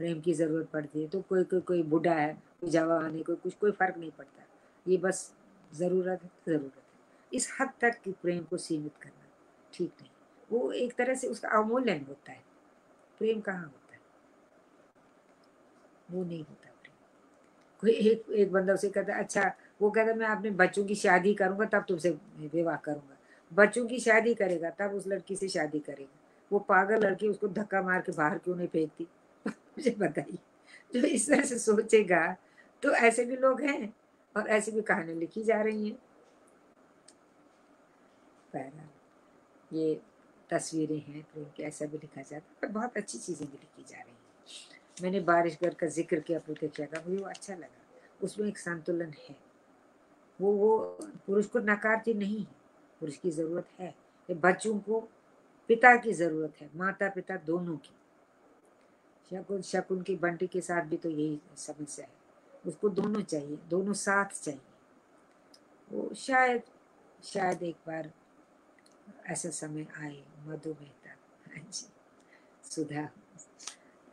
प्रेम की ज़रूरत पड़ती है। तो कोई कोई कोई बूढ़ा है, कोई जवान है कोई कुछ, कोई फ़र्क नहीं पड़ता। ये बस ज़रूरत है ज़रूरत है। इस हद तक कि प्रेम को सीमित करना ठीक नहीं। वो एक तरह से उसका अवमूल्यन होता है। प्रेम कहाँ वो नहीं होता कोई एक एक बंदा उसे कहता अच्छा वो कहता मैं अपने बच्चों की शादी करूँगा, तब तुमसे विवाह करूँगा। बच्चों की शादी करेगा, तब उस लड़की से शादी करेगा। वो पागल लड़की उसको धक्का मार के बाहर क्यों नहीं फेंकती? मुझे बताइए। जो इस तरह से सोचेगा तो ऐसे भी लोग हैं और ऐसी भी कहानी लिखी जा रही हैं। पहला ये तस्वीरें हैं की ऐसा भी लिखा जाता है बहुत अच्छी चीज़ें भी लिखी जा रही हैं। मैंने बारिश घर का ज़िक्र किया प्रतीक्षा का मुझे वो अच्छा लगा। उसमें एक संतुलन है। वो वो पुरुष को नकारती नहीं है। पुरुष की ज़रूरत है। बच्चों को पिता की ज़रूरत है माता पिता दोनों की। शकुन शकुन की बंटी के साथ भी तो यही समस्या है। उसको दोनों चाहिए, दोनों साथ चाहिए। वो शायद शायद एक बार ऐसा समय आए मधु मेहता हाँ जी, सुधा।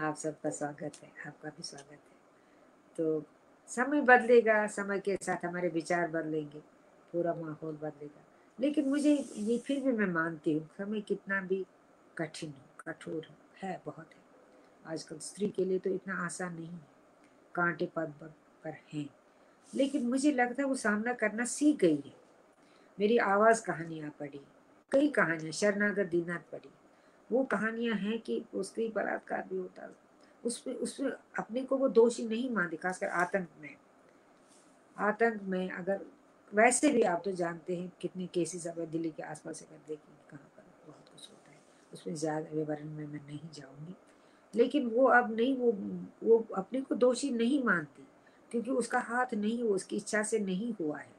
आप सबका स्वागत है, आपका भी स्वागत है। तो समय बदलेगा, समय के साथ हमारे विचार बदलेंगे, पूरा माहौल बदलेगा। लेकिन मुझे ये फिर भी मैं मानती हूँ, समय कितना भी कठिन हो, कठोर हो, है बहुत है। आजकल स्त्री के लिए तो इतना आसान नहीं है, कांटे पद पर हैं। लेकिन मुझे लगता है वो सामना करना सीख गई है। मेरी आवाज़ कहानियाँ पढ़ी, कई कहानियाँ, शरणागत दीनाथ पढ़ी वो कहानियाँ हैं कि उसके बलात्कार भी होता उसमें उसमें अपने को वो दोषी नहीं मानते, खासकर आतंक में। आतंक में अगर, वैसे भी आप तो जानते हैं कितने केसेस अब दिल्ली के आसपास अगर देखें कहाँ पर बहुत कुछ होता है। उसमें ज़्यादा विवरण में मैं नहीं जाऊँगी। लेकिन वो अब नहीं, वो वो अपने को दोषी नहीं मानती, क्योंकि उसका हाथ नहीं वो उसकी इच्छा से नहीं हुआ है।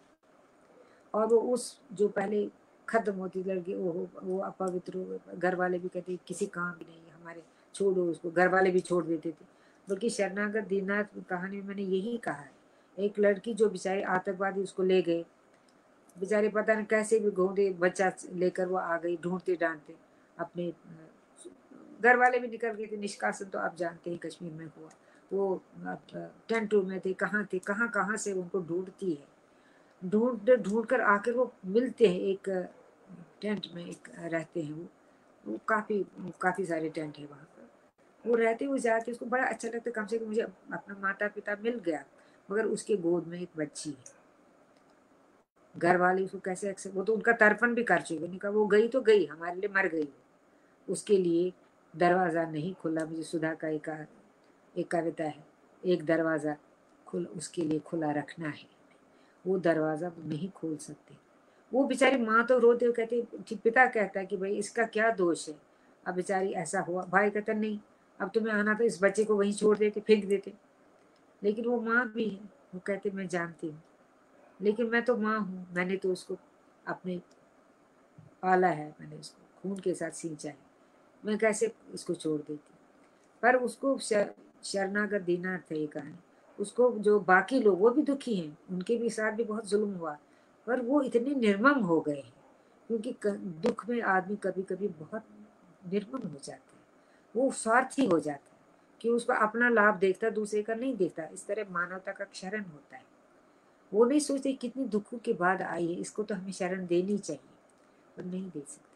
और वो उस, जो पहले खत्म होती लड़की वो वो अपवित्र हो गए घर वाले भी कहते किसी काम भी नहीं, हमारे छोड़ो उसको। घर वाले भी छोड़ देते थे। बल्कि शरणागत दीनाथ कहानी में मैंने यही कहा है। एक लड़की जो बेचारे आतंकवादी उसको ले गए। बेचारे पता नहीं कैसे भी घूमते बच्चा लेकर वो आ गई, ढूंढते डांटते। अपने घर वाले भी निकल गए थे। निष्कासन तो आप जानते हैं, कश्मीर में हुआ। वो टेंटू में थे, कहाँ थे, कहाँ कहाँ से उनको ढूंढती है। ढूंढ ढूंढ कर आकर वो मिलते हैं एक टेंट में एक रहते हैं वो। वो काफ़ी काफ़ी सारे टेंट है वहाँ पर। वो रहते हुए जाके उसको बड़ा अच्छा लगता है, कम से कम मुझे अपना माता पिता मिल गया, मगर उसके गोद में एक बच्ची है। घर वाले उसको कैसे एक्सेप्ट वो तो उनका तर्पण भी कर चुके उन्होंने कहा, वो गई तो गई, हमारे लिए मर गई उसके लिए दरवाज़ा नहीं खुला, मुझे सुधा का एक कविता है, एक दरवाज़ा खुल, उसके लिए खुला रखना है। वो दरवाज़ा नहीं खोल सकते। वो बेचारी माँ तो रोते हुए कहती पिता कहता है कि भाई इसका क्या दोष है? अब बेचारी ऐसा हुआ। भाई कहता नहीं अब तुम्हें आना तो इस बच्चे को वहीं छोड़ देते फेंक देते। लेकिन वो माँ भी है। वो कहते मैं जानती हूँ। लेकिन मैं तो माँ हूँ। मैंने तो उसको अपने पाला है। मैंने उसको खून के साथ सींचा है। मैं कैसे इसको छोड़ देती? पर उसको शर, शरणागत दीनार्थ है ये कहानी। उसको जो बाकी लोग, वो भी दुखी हैं, उनके भी साथ भी बहुत जुल्म हुआ, पर वो इतने निर्मम हो गए हैं, क्योंकि दुख में आदमी कभी कभी बहुत निर्मम हो जाता है, वो स्वार्थी हो जाता है, कि उसको अपना लाभ देखता, दूसरे का नहीं देखता, इस तरह मानवता का क्षरण होता है। वो नहीं सोचते कितनी दुखों के बाद आई है, इसको तो हमें शरण देनी चाहिए, पर नहीं दे सकते।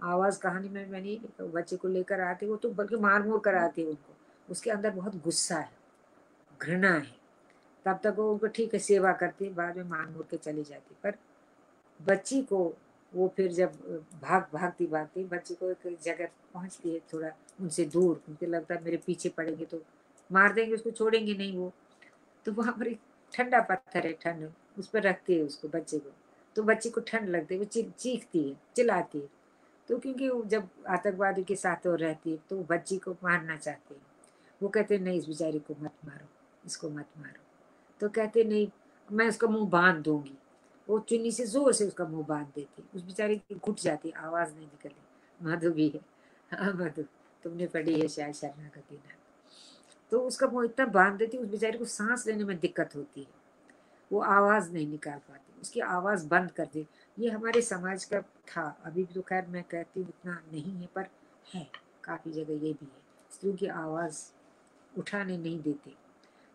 आवाज़ कहानी में मैंने बच्चे को लेकर आते, वो तो बल्कि मार मोर कर आते उनको, उसके अंदर बहुत गुस्सा है। घृणा है। तब तक वो उनको ठीक है, सेवा करती है बाद में मार मोर के चली जाती। पर बच्ची को वो फिर जब भाग, भागती भागती, बच्ची को एक जगह पहुँचती है थोड़ा उनसे दूर। उनके लगता है मेरे पीछे पड़ेंगे तो मार देंगे, उसको छोड़ेंगे नहीं वो। तो वहाँ पर एक ठंडा पत्थर है, ठंड, उस पर रखती है उसको बच्चे को। तो बच्ची को ठंड लगती है, वो चीखती है, चिल्लाती है। तो क्योंकि वो जब आतंकवादी के साथ वो रहती है तो बच्ची को मारना चाहती है। वो कहते हैं, नहीं इस बेचारी को मत मारो। इसको मत मारो। तो कहते, नहीं, मैं उसका मुँह बाँध दूँगी। वो चुन्नी से ज़ोर से उसका मुँह बाँध देती। उस बेचारे की घुट जाती, आवाज़ नहीं निकलती। मधु भी है। हाँ मधु, तुमने पढ़ी है शायद शरणागति ना तो उसका मुँह इतना बाँध देती, उस बेचारे को सांस लेने में दिक्कत होती है। वो आवाज़ नहीं निकाल पाती। उसकी आवाज़ बंद कर दे। ये हमारे समाज का था। अभी भी तो खैर मैं कहती हूँ, इतना नहीं है, पर है। काफ़ी जगह ये भी है। स्त्रियों की आवाज़ उठाने नहीं देते।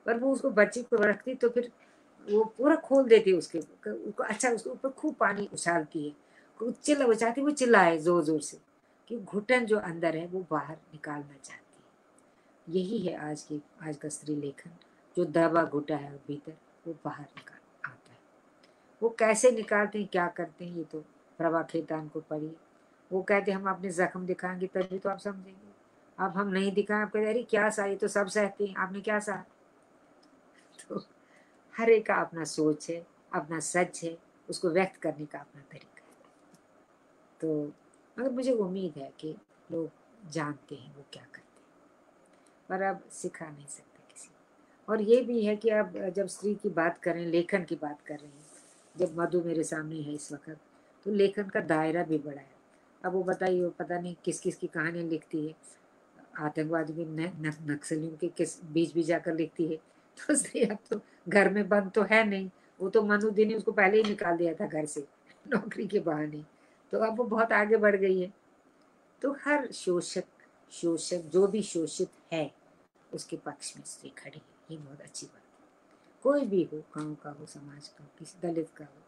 पर वो उसको बच्चे को रखती तो फिर वो पूरा खोल देती उसके उसको अच्छा उसके ऊपर खूब पानी उछालती है चिल्ला चाहती वो चिल्लाए ज़ोर ज़ोर से कि घुटन जो अंदर है वो बाहर निकालना चाहती है। यही है आज की, आज का स्त्री लेखन। जो दबा घुटा है भीतर, वो बाहर निकाल आता है। वो कैसे निकालते हैं, क्या करते हैं, ये तो प्रभा खेतान को पढ़िए। वो कहते हम अपने जख्म दिखाएँगे, तभी तो आप समझेंगे। अब हम नहीं दिखाएँ, आप कहते अरे, क्या सा? ये तो सब सहते हैं। आपने क्या सा? तो हर एक का अपना सोच है, अपना सच है, उसको व्यक्त करने का अपना तरीका है। तो मगर मुझे उम्मीद है कि लोग जानते हैं वो क्या करते हैं। पर अब सिखा नहीं सकते किसी। और ये भी है कि अब जब स्त्री की बात करें, लेखन की बात कर रहे हैं, जब मधु मेरे सामने है इस वक्त तो लेखन का दायरा भी बड़ा है। अब वो बताइए, पता नहीं किस किस की कहानियाँ लिखती है। आतंकवादी भी नक्सलियों के किस बीच भी जाकर लिखती है। तो इसलिए अब तो घर में बंद तो है नहीं। वो तो मनु दिन उसको पहले ही निकाल दिया था घर से, नौकरी के बहाने। तो अब वो बहुत आगे बढ़ गई है। तो हर शोषक शोषक, जो भी शोषित है, उसके पक्ष में स्त्री खड़ी है। ये बहुत अच्छी बात है। कोई भी हो, गाँव का हो, समाज का हो, किसी दलित का हो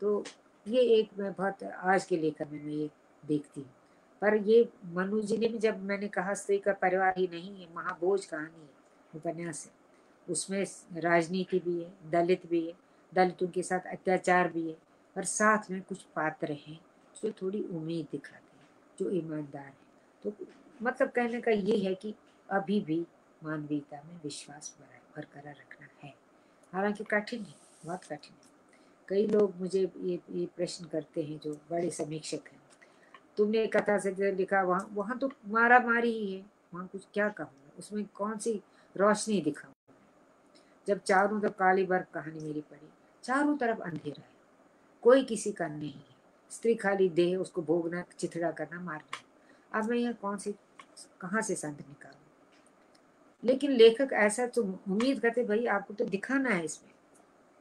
तो ये एक मैं बहुत, आज के लेखन में ये देखती हूँ। पर ये मनु जी ने भी जब मैंने कहा, स्त्री का परिवार ही नहीं है महाभोज कहानी है, उपन्यास है। उसमें राजनीति भी है, दलित भी है, दलितों के साथ अत्याचार भी है पर साथ में कुछ पात्र हैं जो थोड़ी उम्मीद दिखाते हैं, जो ईमानदार है। तो मतलब कहने का ये है कि अभी भी मानवीयता में विश्वास बरकरार रखना है। हालाँकि कठिन है, बहुत कठिन है। कई लोग मुझे ये ये प्रश्न करते हैं जो बड़े समीक्षक हैं। तुमने कथा से लिखा, वहाँ वहाँ तो मारा मारी ही है, वहाँ कुछ क्या कहूँगा? उसमें कौन सी रोशनी दिखाऊँ? जब चारों तरफ़ काली बर्फ़ कहानी मेरी पड़ी, चारों तरफ़ अंधेरा है। कोई किसी का नहीं है। स्त्री खाली देह, उसको भोगना, चिथड़ा करना मारना अब मैं यह कौन सी, कहाँ से संत निकालू? लेकिन लेखक ऐसा तो उम्मीद करते, भाई, आपको तो दिखाना है इसमें।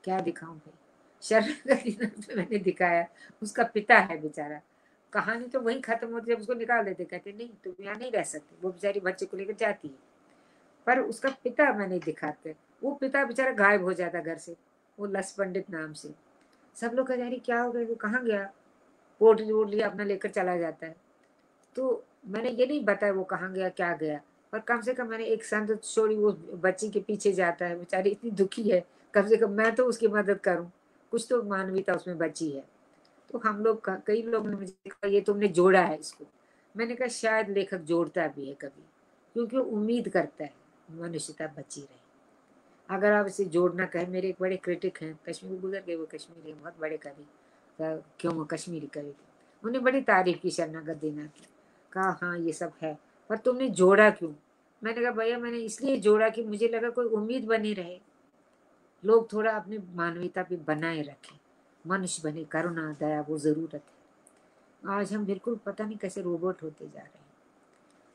क्या दिखाऊँ भाई? शरण का मैंने दिखाया। उसका पिता है बेचारा। कहानी तो वही खत्म होती जब उसको निकाल देते, कहते, नहीं, तुम यहाँ नहीं रह सकते। वो बेचारी बच्चे को लेकर जाती है। पर उसका पिता मैंने दिखाते वो पिता बेचारा गायब हो जाता घर से, वो लस पंडित नाम से। सब लोग कह रही क्या हो गया? वो कहाँ गया? वोट वोट लिया, अपना लेकर चला जाता है। तो मैंने ये नहीं बताया वो कहाँ गया, क्या गया। और कम से कम मैंने एक संत छोड़ी, वो बच्ची के पीछे जाता है, बेचारी इतनी दुखी है, कम से कम मैं तो उसकी मदद करूँ। कुछ तो मानवीयता उसमें बची है। तो हम लोग कई लोग ने मुझे कहा ये तुमने जोड़ा है इसको। मैंने कहा, शायद लेखक जोड़ता भी है कभी, क्योंकि उम्मीद करता है, मनुष्यता बची रहे। अगर आप इसे जोड़ना कहें मेरे एक बड़े क्रिटिक हैं, कश्मीर गुजर गए, वो कश्मीरी बहुत बड़े कवि। क्यों वो कश्मीरी कवि थे? उन्हें बड़ी तारीफ़ की शरणागत देना की कहा हाँ ये सब है, पर तुमने जोड़ा क्यों? मैंने कहा, भैया, मैंने इसलिए जोड़ा कि मुझे लगा कोई उम्मीद बनी रहे। लोग थोड़ा अपनी मानवीयता भी बनाए रखें। मनुष्य बने, करुणा, दया, वो ज़रूरत है। आज हम बिल्कुल पता नहीं कैसे रोबोट होते जा रहे हैं।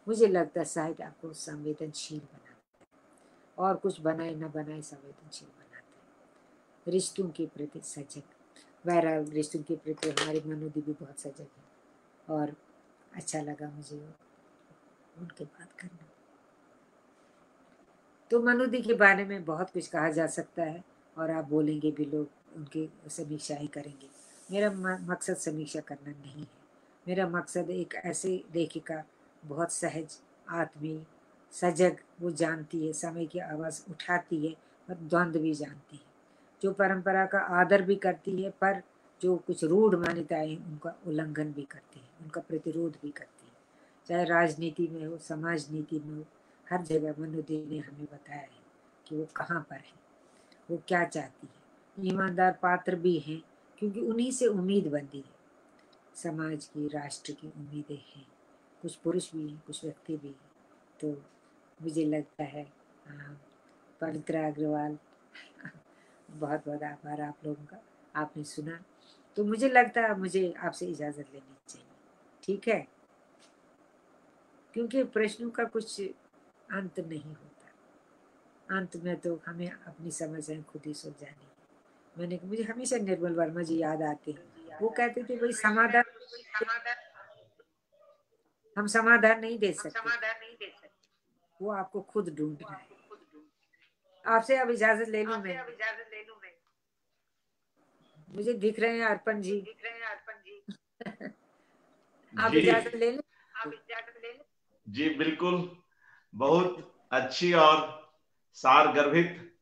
मुझे लगता है साहित्य आपको संवेदनशील बनाता है और कुछ बनाए, न बनाए, संवेदनशील बनाते हैं। रिश्तों के प्रति सजग। बहरहाल, रिश्तों के प्रति हमारी मनोदी भी बहुत सजग है। और अच्छा लगा मुझे उनके बात करना। तो मनोदी के बारे में बहुत कुछ कहा जा सकता है और आप बोलेंगे भी लोग, उनकी समीक्षा ही करेंगे। मेरा मकसद समीक्षा करना नहीं है। मेरा मकसद एक ऐसे लेखिका, बहुत सहज, आत्मीय सजग, वो जानती है, समय की आवाज़ उठाती है और द्वंद्व भी जानती है। जो परंपरा का आदर भी करती है, पर जो कुछ रूढ़ मान्यताएँ उनका उल्लंघन भी करती है, उनका प्रतिरोध भी करती है। चाहे राजनीति में हो समाज नीति में हो, हर जगह मनोदेव ने हमें बताया है कि वो कहाँ पर है, वो क्या चाहती है। ईमानदार पात्र भी हैं, क्योंकि उन्हीं से उम्मीद बनती है। समाज की, राष्ट्र की उम्मीदें हैं, कुछ पुरुष भी हैं, कुछ व्यक्ति भी हैं तो मुझे लगता है पवित्रा अग्रवाल बहुत बहुत आभार आप लोगों का आपने सुना। तो मुझे लगता है मुझे आपसे इजाज़त लेनी चाहिए ठीक है? क्योंकि प्रश्नों का कुछ अंत नहीं होता। अंत में तो हमें अपनी समस्याएँ खुद ही सुलझानी है। मैंने मुझे हमेशा निर्मल वर्मा जी याद आते हैं। वो कहते थे भाई समाधान हम समाधान नहीं दे सकते। वो आपको खुद ढूंढना है। आपसे अब इजाज़त ले लू मैं? मुझे दिख रहे हैं अर्पण जी। दिख रहे हैं अर्पण जी। आप इजाज़त ले लें? आप इजाज़त ले लें? जी बिल्कुल। बहुत अच्छी और सार गर्भित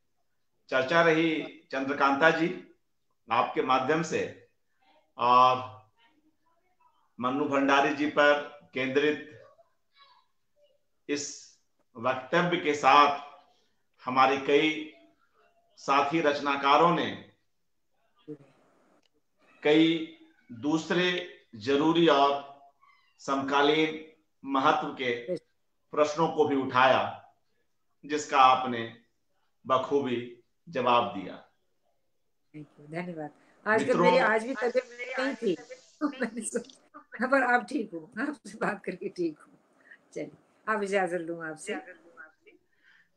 चर्चा रही चंद्रकांता जी आपके माध्यम से। और मन्नू भंडारी जी पर केंद्रित इस वक्तव्य के साथ हमारे कई साथी रचनाकारों ने कई दूसरे ज़रूरी और समकालीन महत्व के प्रश्नों को भी उठाया जिसका आपने बखूबी जवाब दिया। धन्यवाद। आज तो मेरी आज भी तबीयत नहीं थी पर आप ठीक हो आपसे बात करके ठीक हो। चलिए। आप इजाज़त लू आपसे।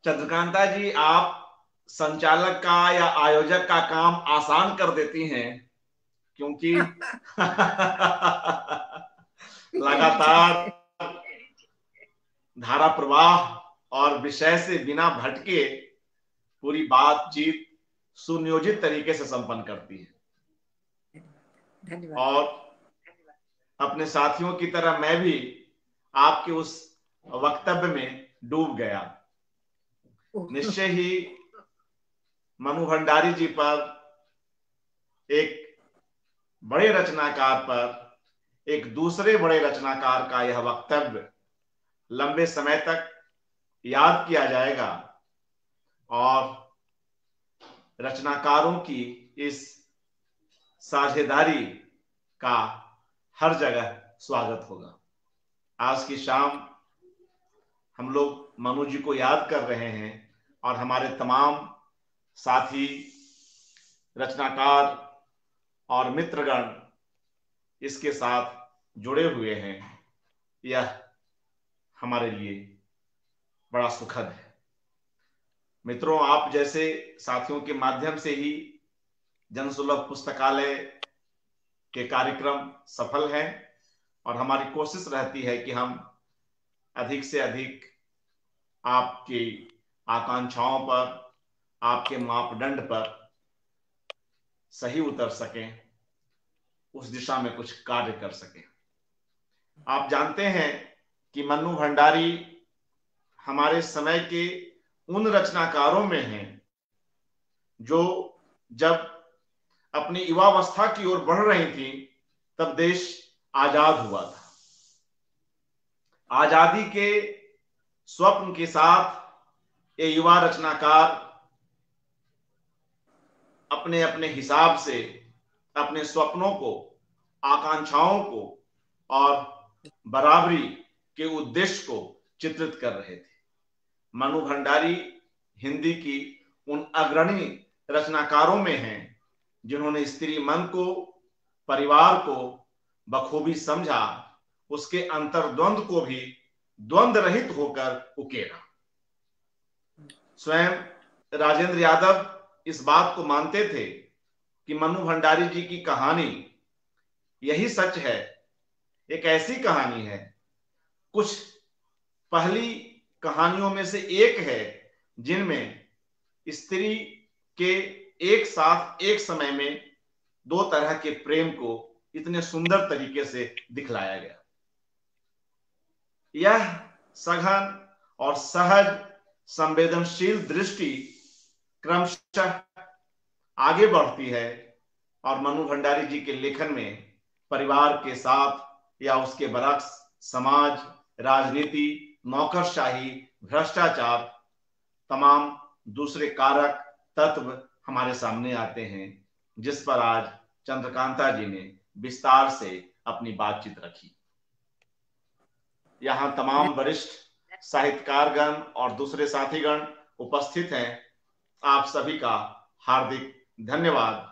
चंद्रकांता जी आप संचालक का या आयोजक का काम आसान कर देती हैं क्योंकि लगातार धारा प्रवाह और विषय से बिना भटके पूरी बातचीत सुनियोजित तरीके से संपन्न करती है। और अपने साथियों की तरह मैं भी आपके उस वक्तव्य में डूब गया। निश्चय ही मनु भंडारी जी पर एक बड़े रचनाकार पर, एक दूसरे बड़े रचनाकार का यह वक्तव्य लंबे समय तक याद किया जाएगा और रचनाकारों की इस साझेदारी का हर जगह स्वागत होगा। आज की शाम हम लोग मनु जी को याद कर रहे हैं और हमारे तमाम साथी, रचनाकार और मित्रगण इसके साथ जुड़े हुए हैं। यह हमारे लिए बड़ा सुखद है। मित्रों, आप जैसे साथियों के माध्यम से ही जनसुलभ पुस्तकालय के कार्यक्रम सफल हैं और हमारी कोशिश रहती है कि हम अधिक से अधिक आपकी आकांक्षाओं पर, आपके मापदंड पर सही उतर सकें, उस दिशा में कुछ कार्य कर सकें। आप जानते हैं कि मन्नू भंडारी हमारे समय के उन रचनाकारों में हैं जो जब अपनी युवावस्था की ओर बढ़ रही थी, तब देश आज़ाद हुआ था। आज़ादी के स्वप्न के साथ ये युवा रचनाकार अपने अपने हिसाब से, अपने स्वप्नों को, आकांक्षाओं को और बराबरी के उद्देश्य को चित्रित कर रहे थे। मनु भंडारी हिंदी की उन अग्रणी रचनाकारों में हैं जिन्होंने स्त्री मन को, परिवार को बखूबी समझा उसके अंतर्द्वंद को भी द्वंद रहित होकर उकेरा। स्वयं राजेंद्र यादव इस बात को मानते थे कि मनु भंडारी जी की कहानी यही सच है, एक ऐसी कहानी है। कुछ पहली कहानियों में से एक है जिनमें स्त्री के एक साथ एक समय में दो तरह के प्रेम को इतने सुंदर तरीके से दिखलाया गया। यह सघन और सहज संवेदनशील दृष्टि क्रमशः आगे बढ़ती है और मनु भंडारी जी के लेखन में परिवार के साथ या उसके बरक्स समाज, राजनीति, नौकरशाही, भ्रष्टाचार तमाम दूसरे कारक तत्व हमारे सामने आते हैं, जिस पर आज चंद्रकांता जी ने विस्तार से अपनी बातचीत रखी। यहाँ तमाम वरिष्ठ साहित्यकारगण और दूसरे साथीगण उपस्थित हैं आप सभी का हार्दिक धन्यवाद।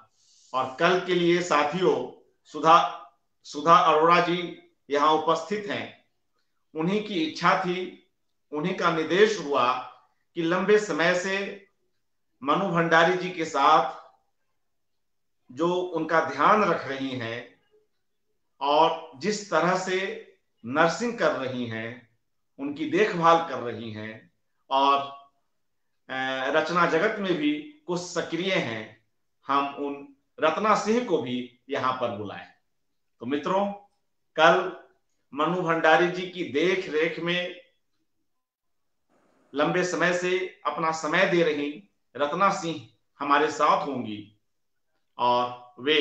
और कल के लिए साथियों सुधा सुधा अरोड़ा जी यहाँ उपस्थित हैं। उन्हीं की इच्छा थी उन्हीं का निर्देश हुआ कि लंबे समय से मनु भंडारी जी के साथ जो उनका ध्यान रख रही हैं और जिस तरह से नर्सिंग कर रही हैं, उनकी देखभाल कर रही हैं, और रचना जगत में भी कुछ सक्रिय हैं, हम उन रत्ना सिंह को भी यहाँ पर बुलाए। तो मित्रों, कल मनु भंडारी जी की देख रेख में लंबे समय से अपना समय दे रही रत्ना सिंह हमारे साथ होंगी, और वे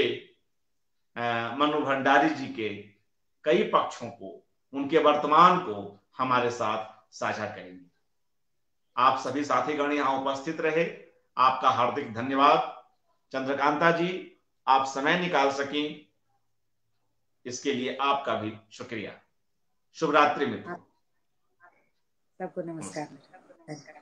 मनु भंडारी जी के कई पक्षों को उनके वर्तमान को हमारे साथ साझा करेंगे। आप सभी साथीगण यहाँ उपस्थित रहे। आपका हार्दिक धन्यवाद। चंद्रकांता जी, आप समय निकाल सकें। इसके लिए आपका भी शुक्रिया। शुभ रात्रि मित्रों। सबको नमस्कार।